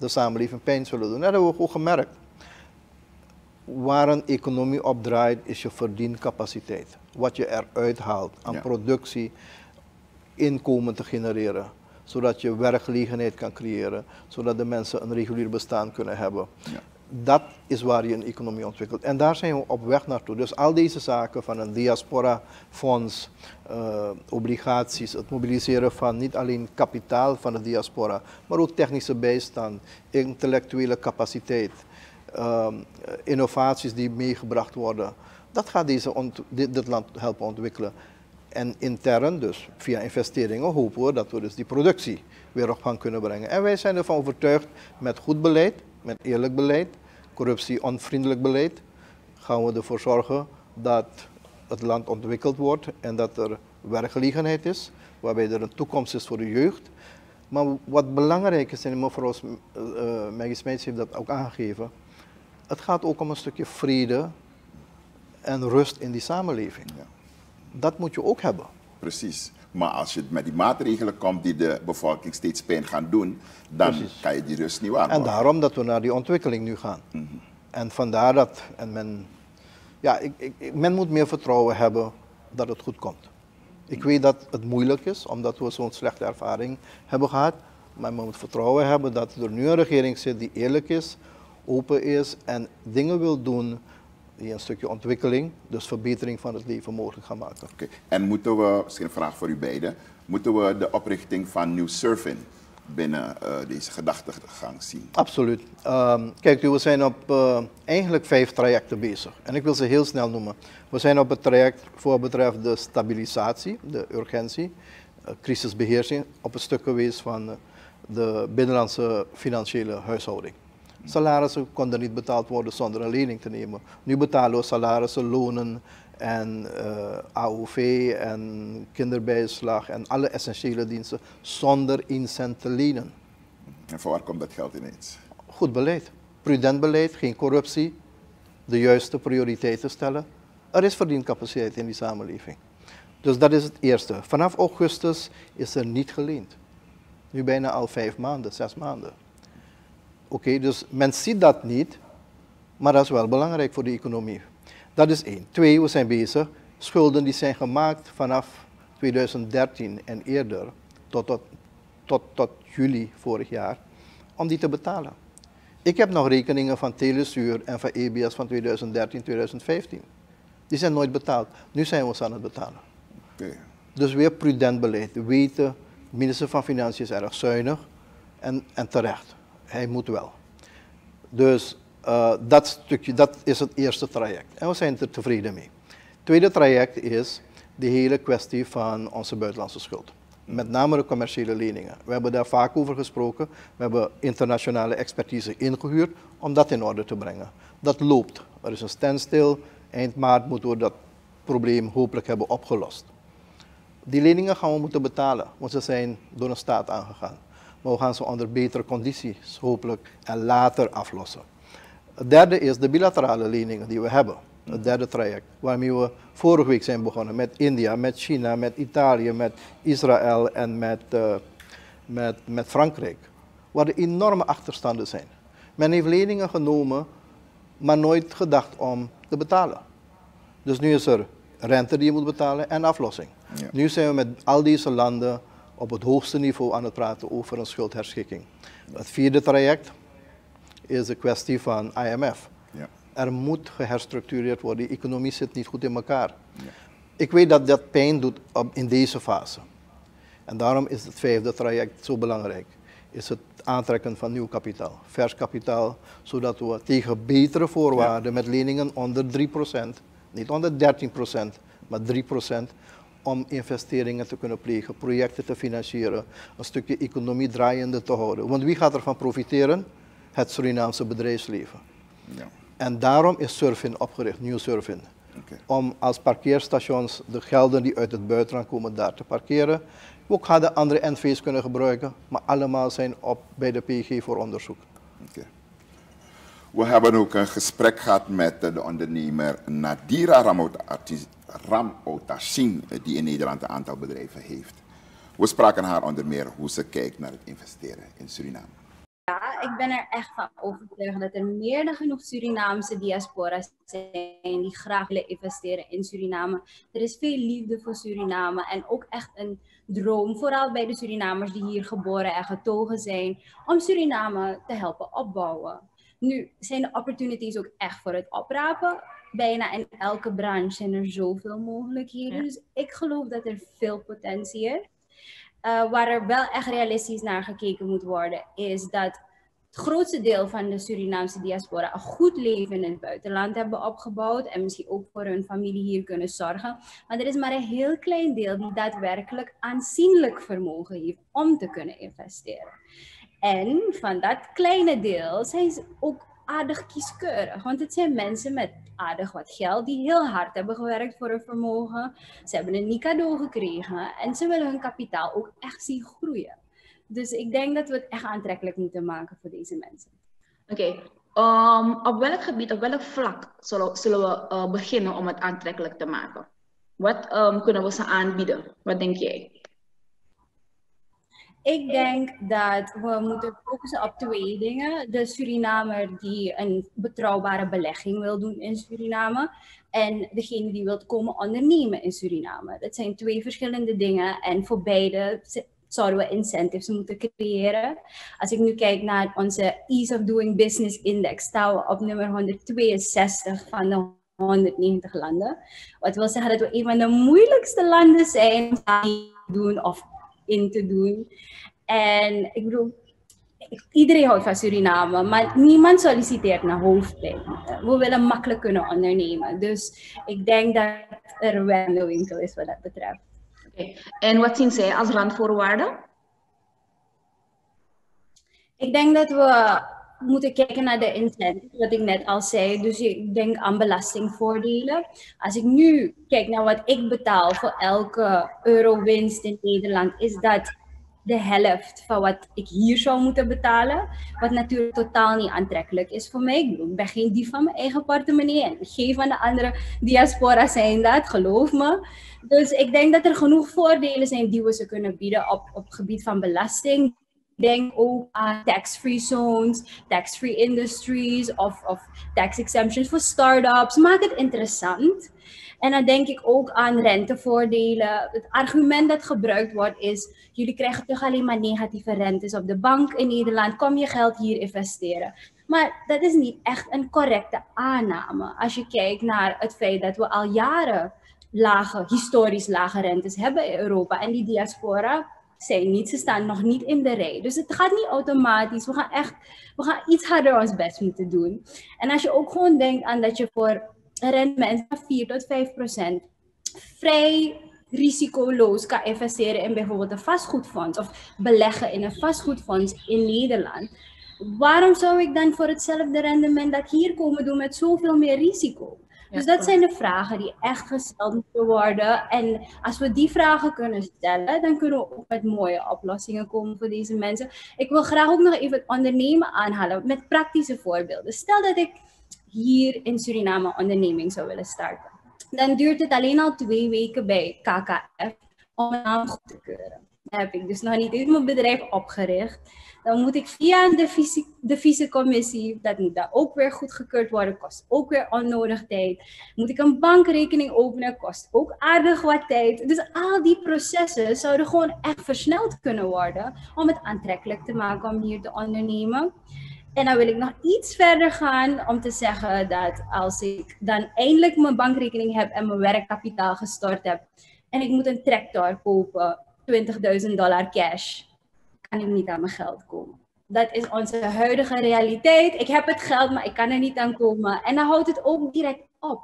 De samenleving pijn zullen doen. Dat hebben we ook gemerkt. Waar een economie op draait, is je verdiencapaciteit. Wat je eruit haalt aan productie, inkomen te genereren. Zodat je werkgelegenheid kan creëren, zodat de mensen een regulier bestaan kunnen hebben. Ja dat is waar je een economie ontwikkelt. En daar zijn we op weg naartoe. Dus al deze zaken van een diaspora-fonds, uh, obligaties, het mobiliseren van niet alleen kapitaal van de diaspora, maar ook technische bijstand, intellectuele capaciteit, uh, innovaties die meegebracht worden. Dat gaat deze dit, dit land helpen ontwikkelen. En intern, dus via investeringen, hopen we dat we dus die productie weer op gang kunnen brengen. En wij zijn ervan overtuigd met goed beleid, met eerlijk beleid, corruptie-onvriendelijk beleid, gaan we ervoor zorgen dat het land ontwikkeld wordt en dat er werkgelegenheid is, waarbij er een toekomst is voor de jeugd. Maar wat belangrijk is, en mevrouw uh, Maggie Smeets heeft dat ook aangegeven, het gaat ook om een stukje vrede en rust in die samenleving. Dat moet je ook hebben. Precies. Maar als je met die maatregelen komt die de bevolking steeds pijn gaan doen, dan kan je die rust niet waarmaken. En daarom dat we naar die ontwikkeling nu gaan. Mhm. En vandaar dat en men, ja, ik, ik, men moet meer vertrouwen hebben dat het goed komt. Ik weet dat het moeilijk is, omdat we zo'n slechte ervaring hebben gehad. Maar men moet vertrouwen hebben dat er nu een regering zit die eerlijk is, open is en dingen wil doen die een stukje ontwikkeling, dus verbetering van het leven mogelijk gaan maken. Oké. En moeten we, misschien een vraag voor u beiden, moeten we de oprichting van New Surfing binnen uh, deze gedachtegang zien? Absoluut. Um, kijk, we zijn op uh, eigenlijk vijf trajecten bezig. En ik wil ze heel snel noemen. We zijn op het traject voor wat betreft de stabilisatie, de urgentie, uh, crisisbeheersing, op een stuk geweest van de binnenlandse financiële huishouding. Salarissen konden niet betaald worden zonder een lening te nemen. Nu betalen we salarissen, lonen en uh, eh, AOV en kinderbijslag en alle essentiële diensten zonder 1 cent te lenen. En voor waar komt dat geld ineens? Goed beleid. Prudent beleid, geen corruptie, de juiste prioriteiten stellen. Er is verdiencapaciteit in die samenleving. Dus dat is het eerste. Vanaf augustus is er niet geleend. Nu bijna al vijf maanden, zes maanden. Oké, dus men ziet dat niet, maar dat is wel belangrijk voor de economie. Dat is één. Twee, we zijn bezig. Schulden die zijn gemaakt vanaf 2013 en eerder tot, tot, tot, tot juli vorig jaar, om die te betalen. Ik heb nog rekeningen van Telesuur en van EBS van 2013, 2015. Die zijn nooit betaald. Nu zijn we ze aan het betalen. Okay. Dus weer prudent beleid. We weten, de minister van Financiën is erg zuinig en, en terecht hij moet wel. Dus uh, dat stukje, dat is het eerste traject. En we zijn er tevreden mee. Het tweede traject is de hele kwestie van onze buitenlandse schuld. Met name de commerciële leningen. We hebben daar vaak over gesproken. We hebben internationale expertise ingehuurd om dat in orde te brengen. Dat loopt. Er is een standstill. Eind maart moeten we dat probleem hopelijk hebben opgelost. Die leningen gaan we moeten betalen, want ze zijn door een staat aangegaan maar we gaan ze onder betere condities hopelijk en later aflossen. Het derde is de bilaterale leningen die we hebben. Het derde traject, waarmee we vorige week zijn begonnen met India, met China, met Italië, met Israël en met, uh, met, met Frankrijk. Waar er enorme achterstanden zijn. Men heeft leningen genomen, maar nooit gedacht om te betalen. Dus nu is er rente die je moet betalen en aflossing. Nu zijn we met al deze landen op het hoogste niveau aan het praten over een schuldherschikking. Het vierde traject is de kwestie van IMF. Ja. Er moet geherstructureerd worden. De economie zit niet goed in elkaar. Ja. Ik weet dat dat pijn doet in deze fase. En daarom is het vijfde traject zo belangrijk. Is het aantrekken van nieuw kapitaal, vers kapitaal, zodat we tegen betere voorwaarden met leningen onder 3%, niet onder 13%, maar 3%, om investeringen te kunnen plegen, projecten te financieren, een stukje economie draaiende te houden. Want wie gaat ervan profiteren? Het Surinaamse bedrijfsleven. Ja. En daarom is Surfin opgericht, New Surfin. Om als parkeerstations de gelden die uit het buitenland komen daar te parkeren. We ook hadden andere NV's kunnen gebruiken, maar allemaal zijn op bij de PG voor onderzoek. Oké. We hebben ook een gesprek gehad met de ondernemer Nadira Ramot- Ramotasin, eh, die in Nederland een aantal bedrijven heeft. We spraken haar onder meer hoe ze kijkt naar het investeren in Suriname. Ja, ik ben er echt van overtuigd dat er meer dan genoeg Surinaamse diaspora's zijn die graag willen investeren in Suriname. Er is veel liefde voor Suriname en ook echt een droom, vooral bij de Surinamers die hier geboren en getogen zijn, om Suriname te helpen opbouwen. Nu zijn de opportunities ook echt voor het oprapen. Bijna in elke branche zijn er zoveel mogelijkheden. Ja. Dus ik geloof dat er veel potentie is. Uh, waar er wel echt realistisch naar gekeken moet worden, is dat het grootste deel van de Surinaamse diaspora een goed leven in het buitenland hebben opgebouwd en misschien ook voor hun familie hier kunnen zorgen. Maar er is maar een heel klein deel die daadwerkelijk aanzienlijk vermogen heeft om te kunnen investeren. En van dat kleine deel zijn ze ook aardig kieskeurig. Want het zijn mensen met aardig wat geld die heel hard hebben gewerkt voor hun vermogen. Ze hebben een cadeau gekregen en ze willen hun kapitaal ook echt zien groeien. Dus ik denk dat we het echt aantrekkelijk moeten maken voor deze mensen. Oké, um, op welk gebied, op welk vlak zullen, zullen we uh, beginnen om het aantrekkelijk te maken? Wat um, kunnen we ze aanbieden? Wat denk jij? Ik denk dat we moeten focussen op twee dingen. De Surinamer die een betrouwbare belegging wil doen in Suriname. En degene die wil komen ondernemen in Suriname. Dat zijn twee verschillende dingen. En voor beide zouden we incentives moeten creëren. Als ik nu kijk naar onze Ease of Doing Business Index, staan we op nummer 162 van de 190 landen. Wat wil zeggen dat we een van de moeilijkste landen zijn om te doen of in te doen. En ik bedoel, iedereen houdt van Suriname, maar niemand solliciteert naar hoofdplein. We willen makkelijk kunnen ondernemen. Dus ik denk dat er wel een winkel is wat dat betreft. Okay. En wat zien zij als randvoorwaarden? Ik denk dat we moeten kijken naar de incentives, wat ik net al zei. Dus ik denk aan belastingvoordelen. Als ik nu kijk naar wat ik betaal voor elke euro winst in Nederland, is dat de helft van wat ik hier zou moeten betalen. Wat natuurlijk totaal niet aantrekkelijk is voor mij. Ik ben geen dief van mijn eigen portemonnee en geen van de andere diaspora zijn dat, geloof me. Dus ik denk dat er genoeg voordelen zijn die we ze kunnen bieden op, op het gebied van belasting. Denk ook aan tax-free zones, tax-free industries of, of tax exemptions voor start-ups. Maak het interessant. En dan denk ik ook aan rentevoordelen. Het argument dat gebruikt wordt is, jullie krijgen toch alleen maar negatieve rentes op de bank in Nederland. Kom je geld hier investeren. Maar dat is niet echt een correcte aanname. Als je kijkt naar het feit dat we al jaren lage, historisch lage rentes hebben in Europa. En die diaspora zijn niet, ze staan nog niet in de rij. Dus het gaat niet automatisch. We gaan echt, we gaan iets harder ons best moeten doen. En als je ook gewoon denkt aan dat je voor rendement van 4 tot 5 procent vrij risicoloos kan investeren in bijvoorbeeld een vastgoedfonds of beleggen in een vastgoedfonds in Nederland. Waarom zou ik dan voor hetzelfde rendement dat hier komen doen met zoveel meer risico? Dus dat zijn de vragen die echt gesteld moeten worden. En als we die vragen kunnen stellen, dan kunnen we ook met mooie oplossingen komen voor deze mensen. Ik wil graag ook nog even het ondernemen aanhalen met praktische voorbeelden. Stel dat ik hier in Suriname een onderneming zou willen starten. Dan duurt het alleen al twee weken bij KKF om een naam goed te keuren. Dan heb ik dus nog niet eens mijn bedrijf opgericht. Dan moet ik via de, visie, dat moet daar ook weer goedgekeurd worden, kost ook weer onnodig tijd. Moet ik een bankrekening openen, kost ook aardig wat tijd. Dus al die processen zouden gewoon echt versneld kunnen worden om het aantrekkelijk te maken om hier te ondernemen. En dan wil ik nog iets verder gaan om te zeggen dat als ik dan eindelijk mijn bankrekening heb en mijn werkkapitaal gestort heb en ik moet een tractor kopen, 20.000 dollar cash, ik niet aan mijn geld komen. Dat is onze huidige realiteit. Ik heb het geld, maar ik kan er niet aan komen. En dan houdt het ook direct op.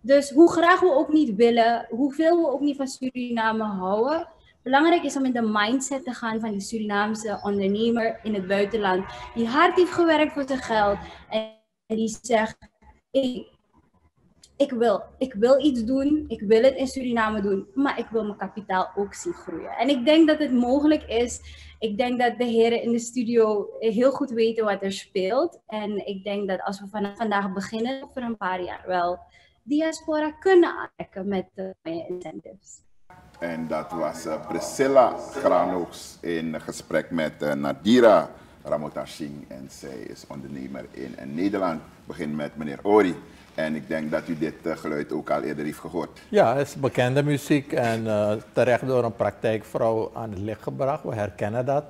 Dus hoe graag we ook niet willen, hoeveel we ook niet van Suriname houden, belangrijk is om in de mindset te gaan van die Surinaamse ondernemer in het buitenland, die hard heeft gewerkt voor zijn geld en die zegt, ik, ik, wil, ik wil iets doen, ik wil het in Suriname doen, maar ik wil mijn kapitaal ook zien groeien. En ik denk dat het mogelijk is. Ik denk dat de heren in de studio heel goed weten wat er speelt. En ik denk dat als we vanaf vandaag beginnen, voor een paar jaar wel diaspora kunnen aantrekken met de incentives. En dat was uh, Priscilla Granoogs in gesprek met uh, Nadira Ramotashing. En zij is ondernemer in, in Nederland. Begin met meneer Ori. En ik denk dat u dit uh, geluid ook al eerder heeft gehoord. Ja, het is bekende muziek en terecht door een praktijkvrouw aan het licht gebracht. We herkennen dat.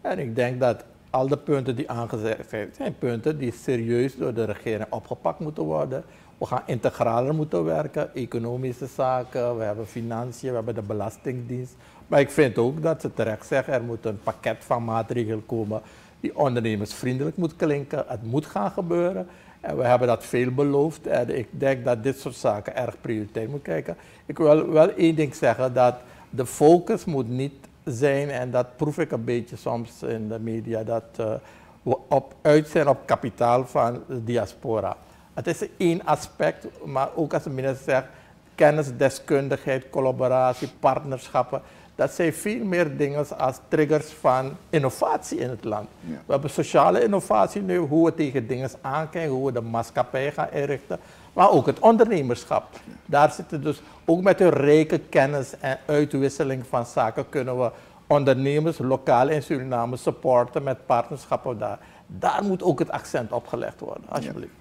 En ik denk dat al de punten die aangezegd zijn, zijn punten die serieus door de regering opgepakt moeten worden. We gaan integraler moeten werken, economische zaken, we hebben financiën, we hebben de belastingdienst. Maar ik vind ook dat ze terecht zeggen, er moet een pakket van maatregelen komen die ondernemersvriendelijk moet klinken. Het moet gaan gebeuren. En we hebben dat veel beloofd. En ik denk dat dit soort zaken erg prioriteit moet kijken. Ik wil wel één ding zeggen, dat de focus moet niet zijn, en dat proef ik een beetje soms in de media, dat uh, we op, uit zijn op kapitaal van de diaspora. Het is één aspect, maar ook als de minister zegt, kennis, deskundigheid, collaboratie, partnerschappen. Dat zijn veel meer dingen als triggers van innovatie in het land. We hebben sociale innovatie nu, hoe we tegen dingen aankijken, hoe we de maatschappij gaan inrichten. Maar ook het ondernemerschap. Daar zitten dus ook met hun rijke kennis en uitwisseling van zaken kunnen we ondernemers lokaal in Suriname supporten met partnerschappen daar. Daar moet ook het accent op gelegd worden, alsjeblieft.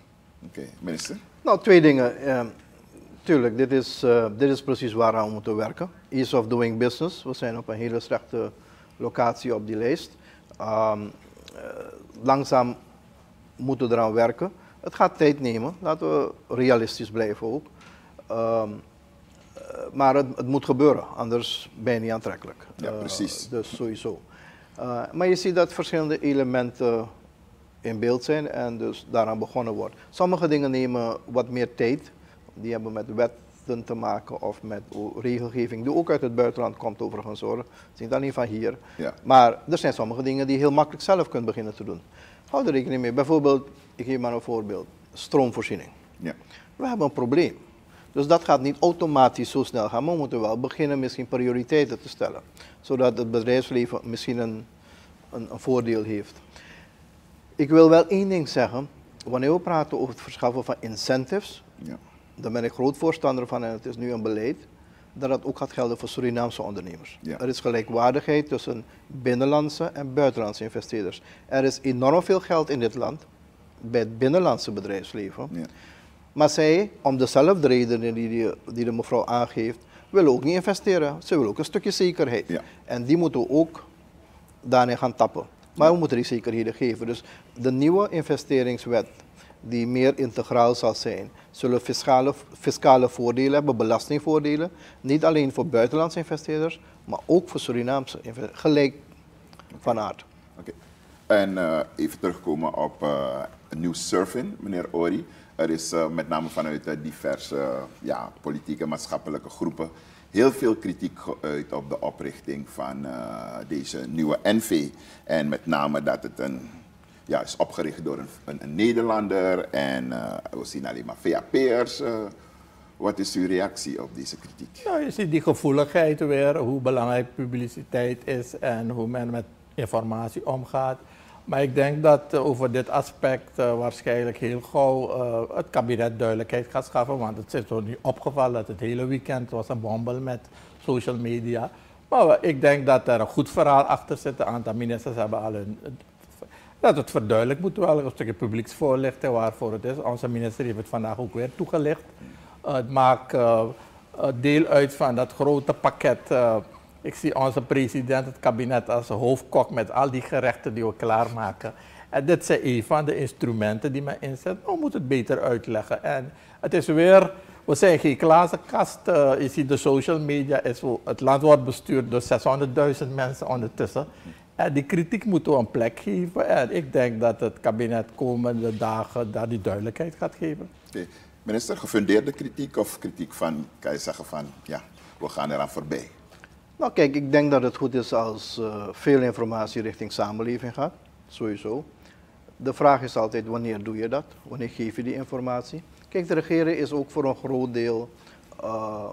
Oké, minister? Nou, twee dingen. Uh, tuurlijk, dit is, uh, dit is precies waar we moeten werken. Ease of doing business. We zijn op een hele slechte locatie op die lijst. Um, uh, langzaam moeten we eraan werken. Het gaat tijd nemen, laten we realistisch blijven ook. Um, maar het, het, moet gebeuren, anders ben je niet aantrekkelijk. Ja, precies. dus sowieso. maar je ziet dat verschillende elementen in beeld zijn en dus daaraan begonnen wordt. Sommige dingen nemen wat meer tijd. Die hebben met wetten te maken of met regelgeving die ook uit het buitenland komt overigens hoor. Het is niet alleen van hier. Ja. Maar er zijn sommige dingen die je heel makkelijk zelf kunt beginnen te doen. Hou er rekening mee. Bijvoorbeeld, ik geef maar een voorbeeld. Stroomvoorziening. Ja. We hebben een probleem. Dus dat gaat niet automatisch zo snel gaan, maar we moeten wel beginnen misschien prioriteiten te stellen. Zodat het bedrijfsleven misschien een, een, een voordeel heeft. Ik wil wel één ding zeggen. Wanneer we praten over het verschaffen van incentives, ja. Dan ben ik groot voorstander van, en het is nu een beleid, dat dat ook gaat gelden voor Surinaamse ondernemers. Er is gelijkwaardigheid tussen binnenlandse en buitenlandse investeerders. Er is enorm veel geld in dit land bij het binnenlandse bedrijfsleven. Ja. Maar zij, om dezelfde redenen die, die de mevrouw aangeeft, willen ook niet investeren. Ze willen ook een stukje zekerheid. En die moeten we ook daarin gaan tappen. Maar we moeten die zekerheden geven. Dus de nieuwe investeringswet, die meer integraal zal zijn, zullen fiscale, fiscale voordelen hebben, belastingvoordelen. Niet alleen voor buitenlandse investeerders, maar ook voor Surinaamse investeerders. Gelijk van aard. Oké. En uh, even terugkomen op uh, New Surfing, meneer Ori. Er is uh, met name vanuit diverse ja, politieke maatschappelijke groepen heel veel kritiek geuit op de oprichting van deze nieuwe NV. En met name dat het een, ja, is opgericht door een, een, een Nederlander en uh, we zien alleen maar VAP'ers. Uh, wat is uw reactie op deze kritiek? Ja, je ziet die gevoeligheid weer, hoe belangrijk publiciteit is en hoe men met informatie omgaat. Maar ik denk dat uh, over dit aspect waarschijnlijk heel gauw het kabinet duidelijkheid gaat schaffen. Want het is zo nu opgevallen dat het hele weekend was een bombel met social media. Maar ik denk dat er een goed verhaal achter zit. Een aantal ministers hebben al hun... Dat het verduidelijk moet wel, een stukje publieksvoorlichting waarvoor het is. Onze minister heeft het vandaag ook weer toegelicht. het maakt deel uit van dat grote pakket ik zie onze president, het kabinet, als hoofdkok met al die gerechten die we klaarmaken. En dit zijn een van de instrumenten die men inzet. We moeten het beter uitleggen. En het is weer, we zijn geen glazen kast. Uh, je ziet de social media, is, het land wordt bestuurd door 600.000 mensen ondertussen. En die kritiek moeten we een plek geven. En ik denk dat het kabinet komende dagen daar die duidelijkheid gaat geven. Okay. Minister, gefundeerde kritiek of kritiek van, kan je zeggen van, ja, we gaan eraan voorbij? Nou kijk, ik denk dat het goed is als uh, veel informatie richting samenleving gaat, sowieso. De vraag is altijd wanneer doe je dat? Wanneer geef je die informatie? Kijk, de regering is ook voor een groot deel uh,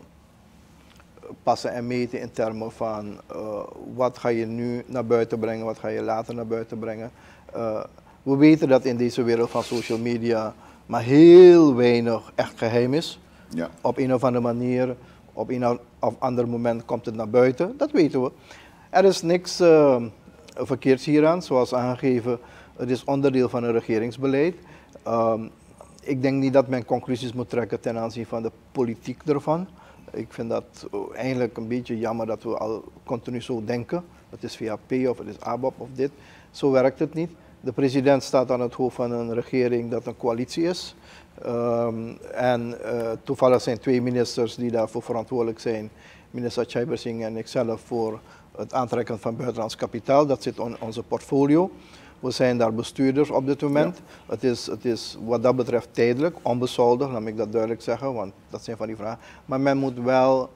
passen en meten in termen van uh, wat ga je nu naar buiten brengen, wat ga je later naar buiten brengen. Uh, we weten dat in deze wereld van social media maar heel weinig echt geheim is. Ja. Op een of andere manier, op een of ander moment komt het naar buiten, dat weten we. Er is niks uh, verkeerds hieraan, zoals aangegeven, het is onderdeel van een regeringsbeleid. Um, ik denk niet dat men conclusies moet trekken ten aanzien van de politiek ervan. Ik vind dat eigenlijk een beetje jammer dat we al continu zo denken. Het is VAP of het is ABAP of dit. Zo werkt het niet. De president staat aan het hoofd van een regering dat een coalitie is. Um, en uh, toevallig zijn twee ministers die daarvoor verantwoordelijk zijn. Minister Chaibersing en ikzelf voor het aantrekken van buitenlands kapitaal. Dat zit in onze portfolio. We zijn daar bestuurders op dit moment. Het, is, het is wat dat betreft tijdelijk, onbezoldigd, laat ik dat duidelijk zeggen, want dat zijn van die vragen. Maar men moet wel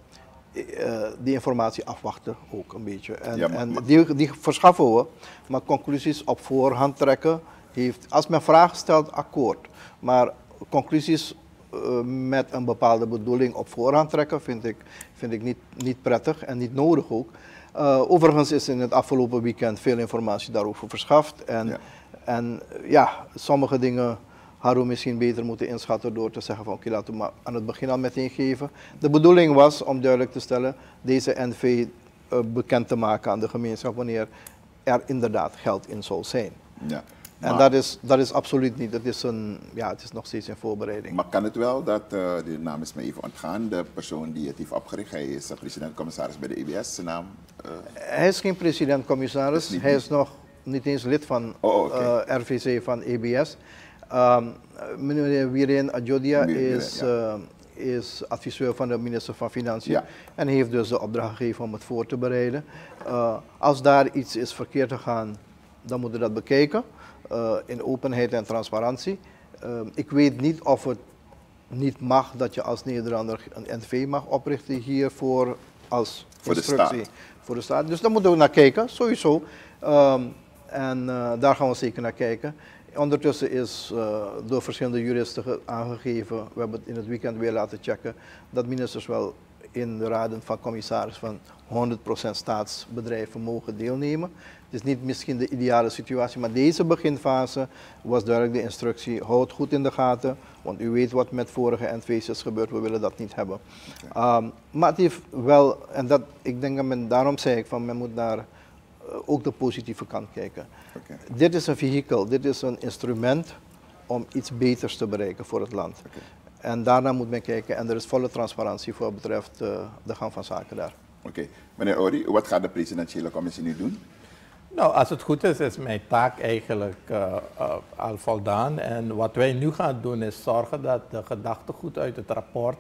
uh, die informatie afwachten ook een beetje. En, ja, maar, en die, die, verschaffen we, maar conclusies op voorhand trekken heeft, als men vragen stelt, akkoord. Maar conclusies uh, met een bepaalde bedoeling op voorhand trekken vind ik, vind ik niet, niet prettig en niet nodig ook. Uh, overigens is in het afgelopen weekend veel informatie daarover verschaft. En ja, en, ja sommige dingen hadden we misschien beter moeten inschatten door te zeggen van oké, okay, laten we maar aan het begin al meteen geven. De bedoeling was om duidelijk te stellen deze NV uh, bekend te maken aan de gemeenschap wanneer er inderdaad geld in zal zijn. Ja. En dat is, dat is absoluut niet. Dat is een, ja, het is nog steeds in voorbereiding. Maar kan het wel dat, uh, de naam is me even ontgaan, de persoon die het heeft opgericht, hij is president-commissaris bij de EBS, zijn naam? Uh... Hij is geen president-commissaris, hij is nog niet eens lid van oh, okay. uh, RVC van EBS. Um, meneer Wiren Adjodia is, ja. is adviseur van de minister van Financiën ja. en heeft dus de opdracht gegeven om het voor te bereiden. als daar iets is verkeerd gegaan, dan moeten we dat bekijken. Uh, in openheid en transparantie. Uh, ik weet niet of het niet mag dat je als Nederlander een NV mag oprichten hier voor als voor instructie. De staat. Voor de staat. Dus daar moeten we naar kijken, sowieso. Um, en uh, daar gaan we zeker naar kijken. Ondertussen is door verschillende juristen aangegeven, we hebben het in het weekend weer laten checken, dat ministers wel in de raden van commissaris van 100% staatsbedrijven mogen deelnemen. Het is niet misschien de ideale situatie, maar deze beginfase was duidelijk de instructie, houd goed in de gaten, want u weet wat met vorige NV's is gebeurd, we willen dat niet hebben. Um, maar het heeft wel, en dat, ik denk dat men, daarom zei ik van men moet naar uh, ook de positieve kant kijken. Okay. Dit is een vehikel, dit is een instrument om iets beters te bereiken voor het land. Okay. En daarna moet men kijken en er is volle transparantie voor wat betreft uh, de gang van zaken daar. Oké, okay. meneer Ori, wat gaat de presidentiële commissie nu doen? Nou, als het goed is, is mijn taak eigenlijk uh, uh, al voldaan. En wat wij nu gaan doen is zorgen dat de gedachtegoed uit het rapport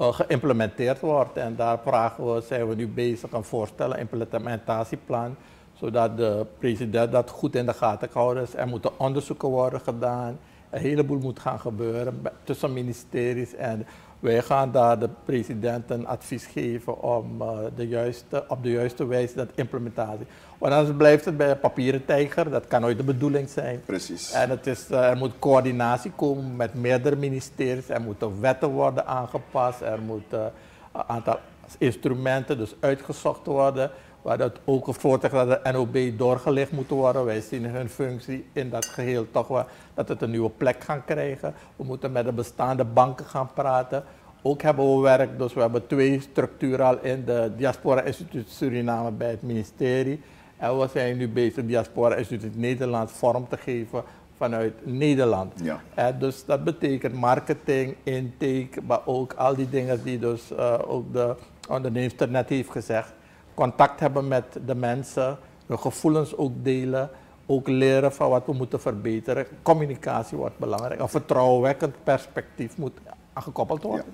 uh, geïmplementeerd wordt. En daar vragen we, zijn we nu bezig een voorstel, een implementatieplan, zodat de president dat goed in de gaten kan houden. Er moeten onderzoeken worden gedaan, een heleboel moet gaan gebeuren tussen ministeries en wij gaan daar de president een advies geven om uh, de juiste, op de juiste wijze dat implementatie. Want anders blijft het bij een papieren tijger, dat kan nooit de bedoeling zijn. Precies. En het is, uh, er moet coördinatie komen met meerdere ministeries, er moeten wetten worden aangepast, er moeten uh, een aantal instrumenten dus uitgezocht worden. Waar dat ook voortdurend dat de NOB doorgelegd moet worden. Wij zien hun functie in dat geheel toch wel dat het een nieuwe plek gaan krijgen. We moeten met de bestaande banken gaan praten. Ook hebben we werk, dus we hebben twee structuren al in de Diaspora Instituut Suriname bij het ministerie. En we zijn nu bezig Diaspora Instituut Nederland vorm te geven vanuit Nederland. Ja. En dus dat betekent marketing, intake, maar ook al die dingen die dus uh, ook de onderneemster net heeft gezegd contact hebben met de mensen, hun gevoelens ook delen, ook leren van wat we moeten verbeteren. Communicatie wordt belangrijk. Een vertrouwenwekkend perspectief moet aangekoppeld worden.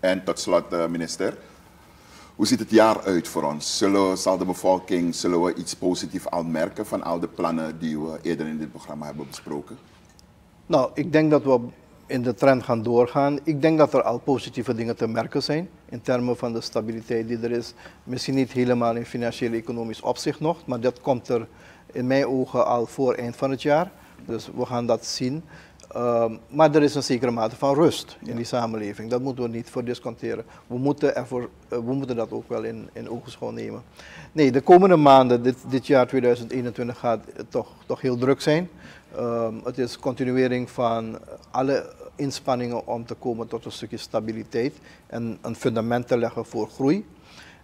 Ja. En tot slot, uh, minister. Hoe ziet het jaar uit voor ons? Zullen, zal de bevolking, zullen we iets positiefs al merken van al de plannen die we eerder in dit programma hebben besproken? Nou, ik denk dat we in de trend gaan doorgaan. Ik denk dat er al positieve dingen te merken zijn in termen van de stabiliteit die er is. Misschien niet helemaal in financieel-economisch opzicht nog, maar dat komt er in mijn ogen al voor eind van het jaar. Dus we gaan dat zien. Ehm, maar er is een zekere mate van rust in die samenleving. Dat moeten we niet voor disconteren. We moeten, ervoor, uh, we moeten dat ook wel in, in ogenschouw nemen. Nee, de komende maanden, dit, dit jaar 2021, gaat toch, toch heel druk zijn. Ehm, het is continuering van alle inspanningen om te komen tot een stukje stabiliteit en een fundament te leggen voor groei.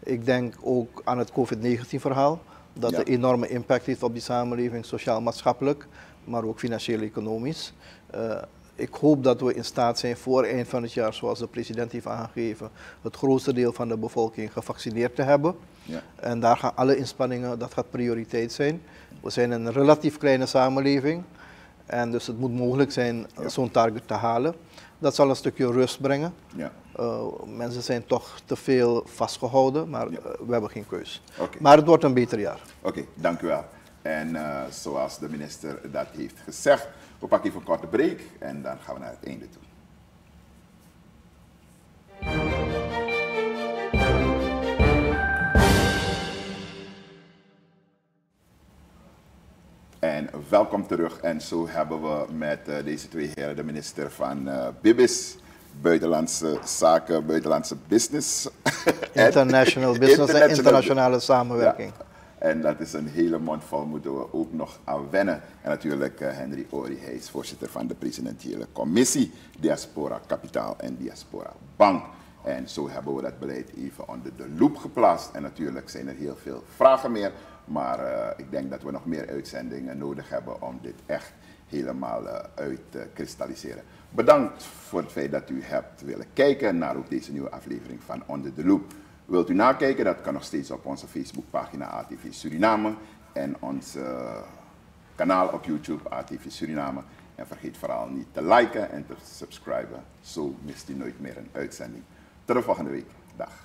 Ik denk ook aan het COVID-19-verhaal, dat ja. een enorme impact heeft op die samenleving, sociaal-maatschappelijk, maar ook financieel-economisch. Uh, ik hoop dat we in staat zijn voor eind van het jaar, zoals de president heeft aangegeven, het grootste deel van de bevolking gevaccineerd te hebben. Ja. En daar gaan alle inspanningen, dat gaat prioriteit zijn. We zijn een relatief kleine samenleving en dus het moet mogelijk zijn ja. zo'n target te halen. Dat zal een stukje rust brengen. Ja. Uh, mensen zijn toch te veel vastgehouden, maar uh, we hebben geen keus. Okay. Maar het wordt een beter jaar. Oké, okay, dank u wel. En uh, zoals de minister dat heeft gezegd, we pakken even een korte break en dan gaan we naar het einde toe. En welkom terug. En zo hebben we met uh, deze twee heren de minister van uh, Bibis, Buitenlandse Zaken, Buitenlandse Business. International Business international, en internationale samenwerking. Ja. En dat is een hele mond vol, moeten we ook nog aan wennen. En natuurlijk uh, Henry Ori, hij is voorzitter van de presidentiële commissie Diaspora Kapitaal en Diaspora Bank. En zo hebben we dat beleid even onder de loep geplaatst. En natuurlijk zijn er heel veel vragen meer. Maar uh, ik denk dat we nog meer uitzendingen nodig hebben om dit echt helemaal uh, uit te kristalliseren. Bedankt voor het feit dat u hebt willen kijken naar ook deze nieuwe aflevering van Onder de Loop. Wilt u nakijken? Dat kan nog steeds op onze Facebookpagina ATV Suriname en ons uh, kanaal op YouTube ATV Suriname. En vergeet vooral niet te liken en te subscriben. Zo mist u nooit meer een uitzending. Tot de volgende week. Dag.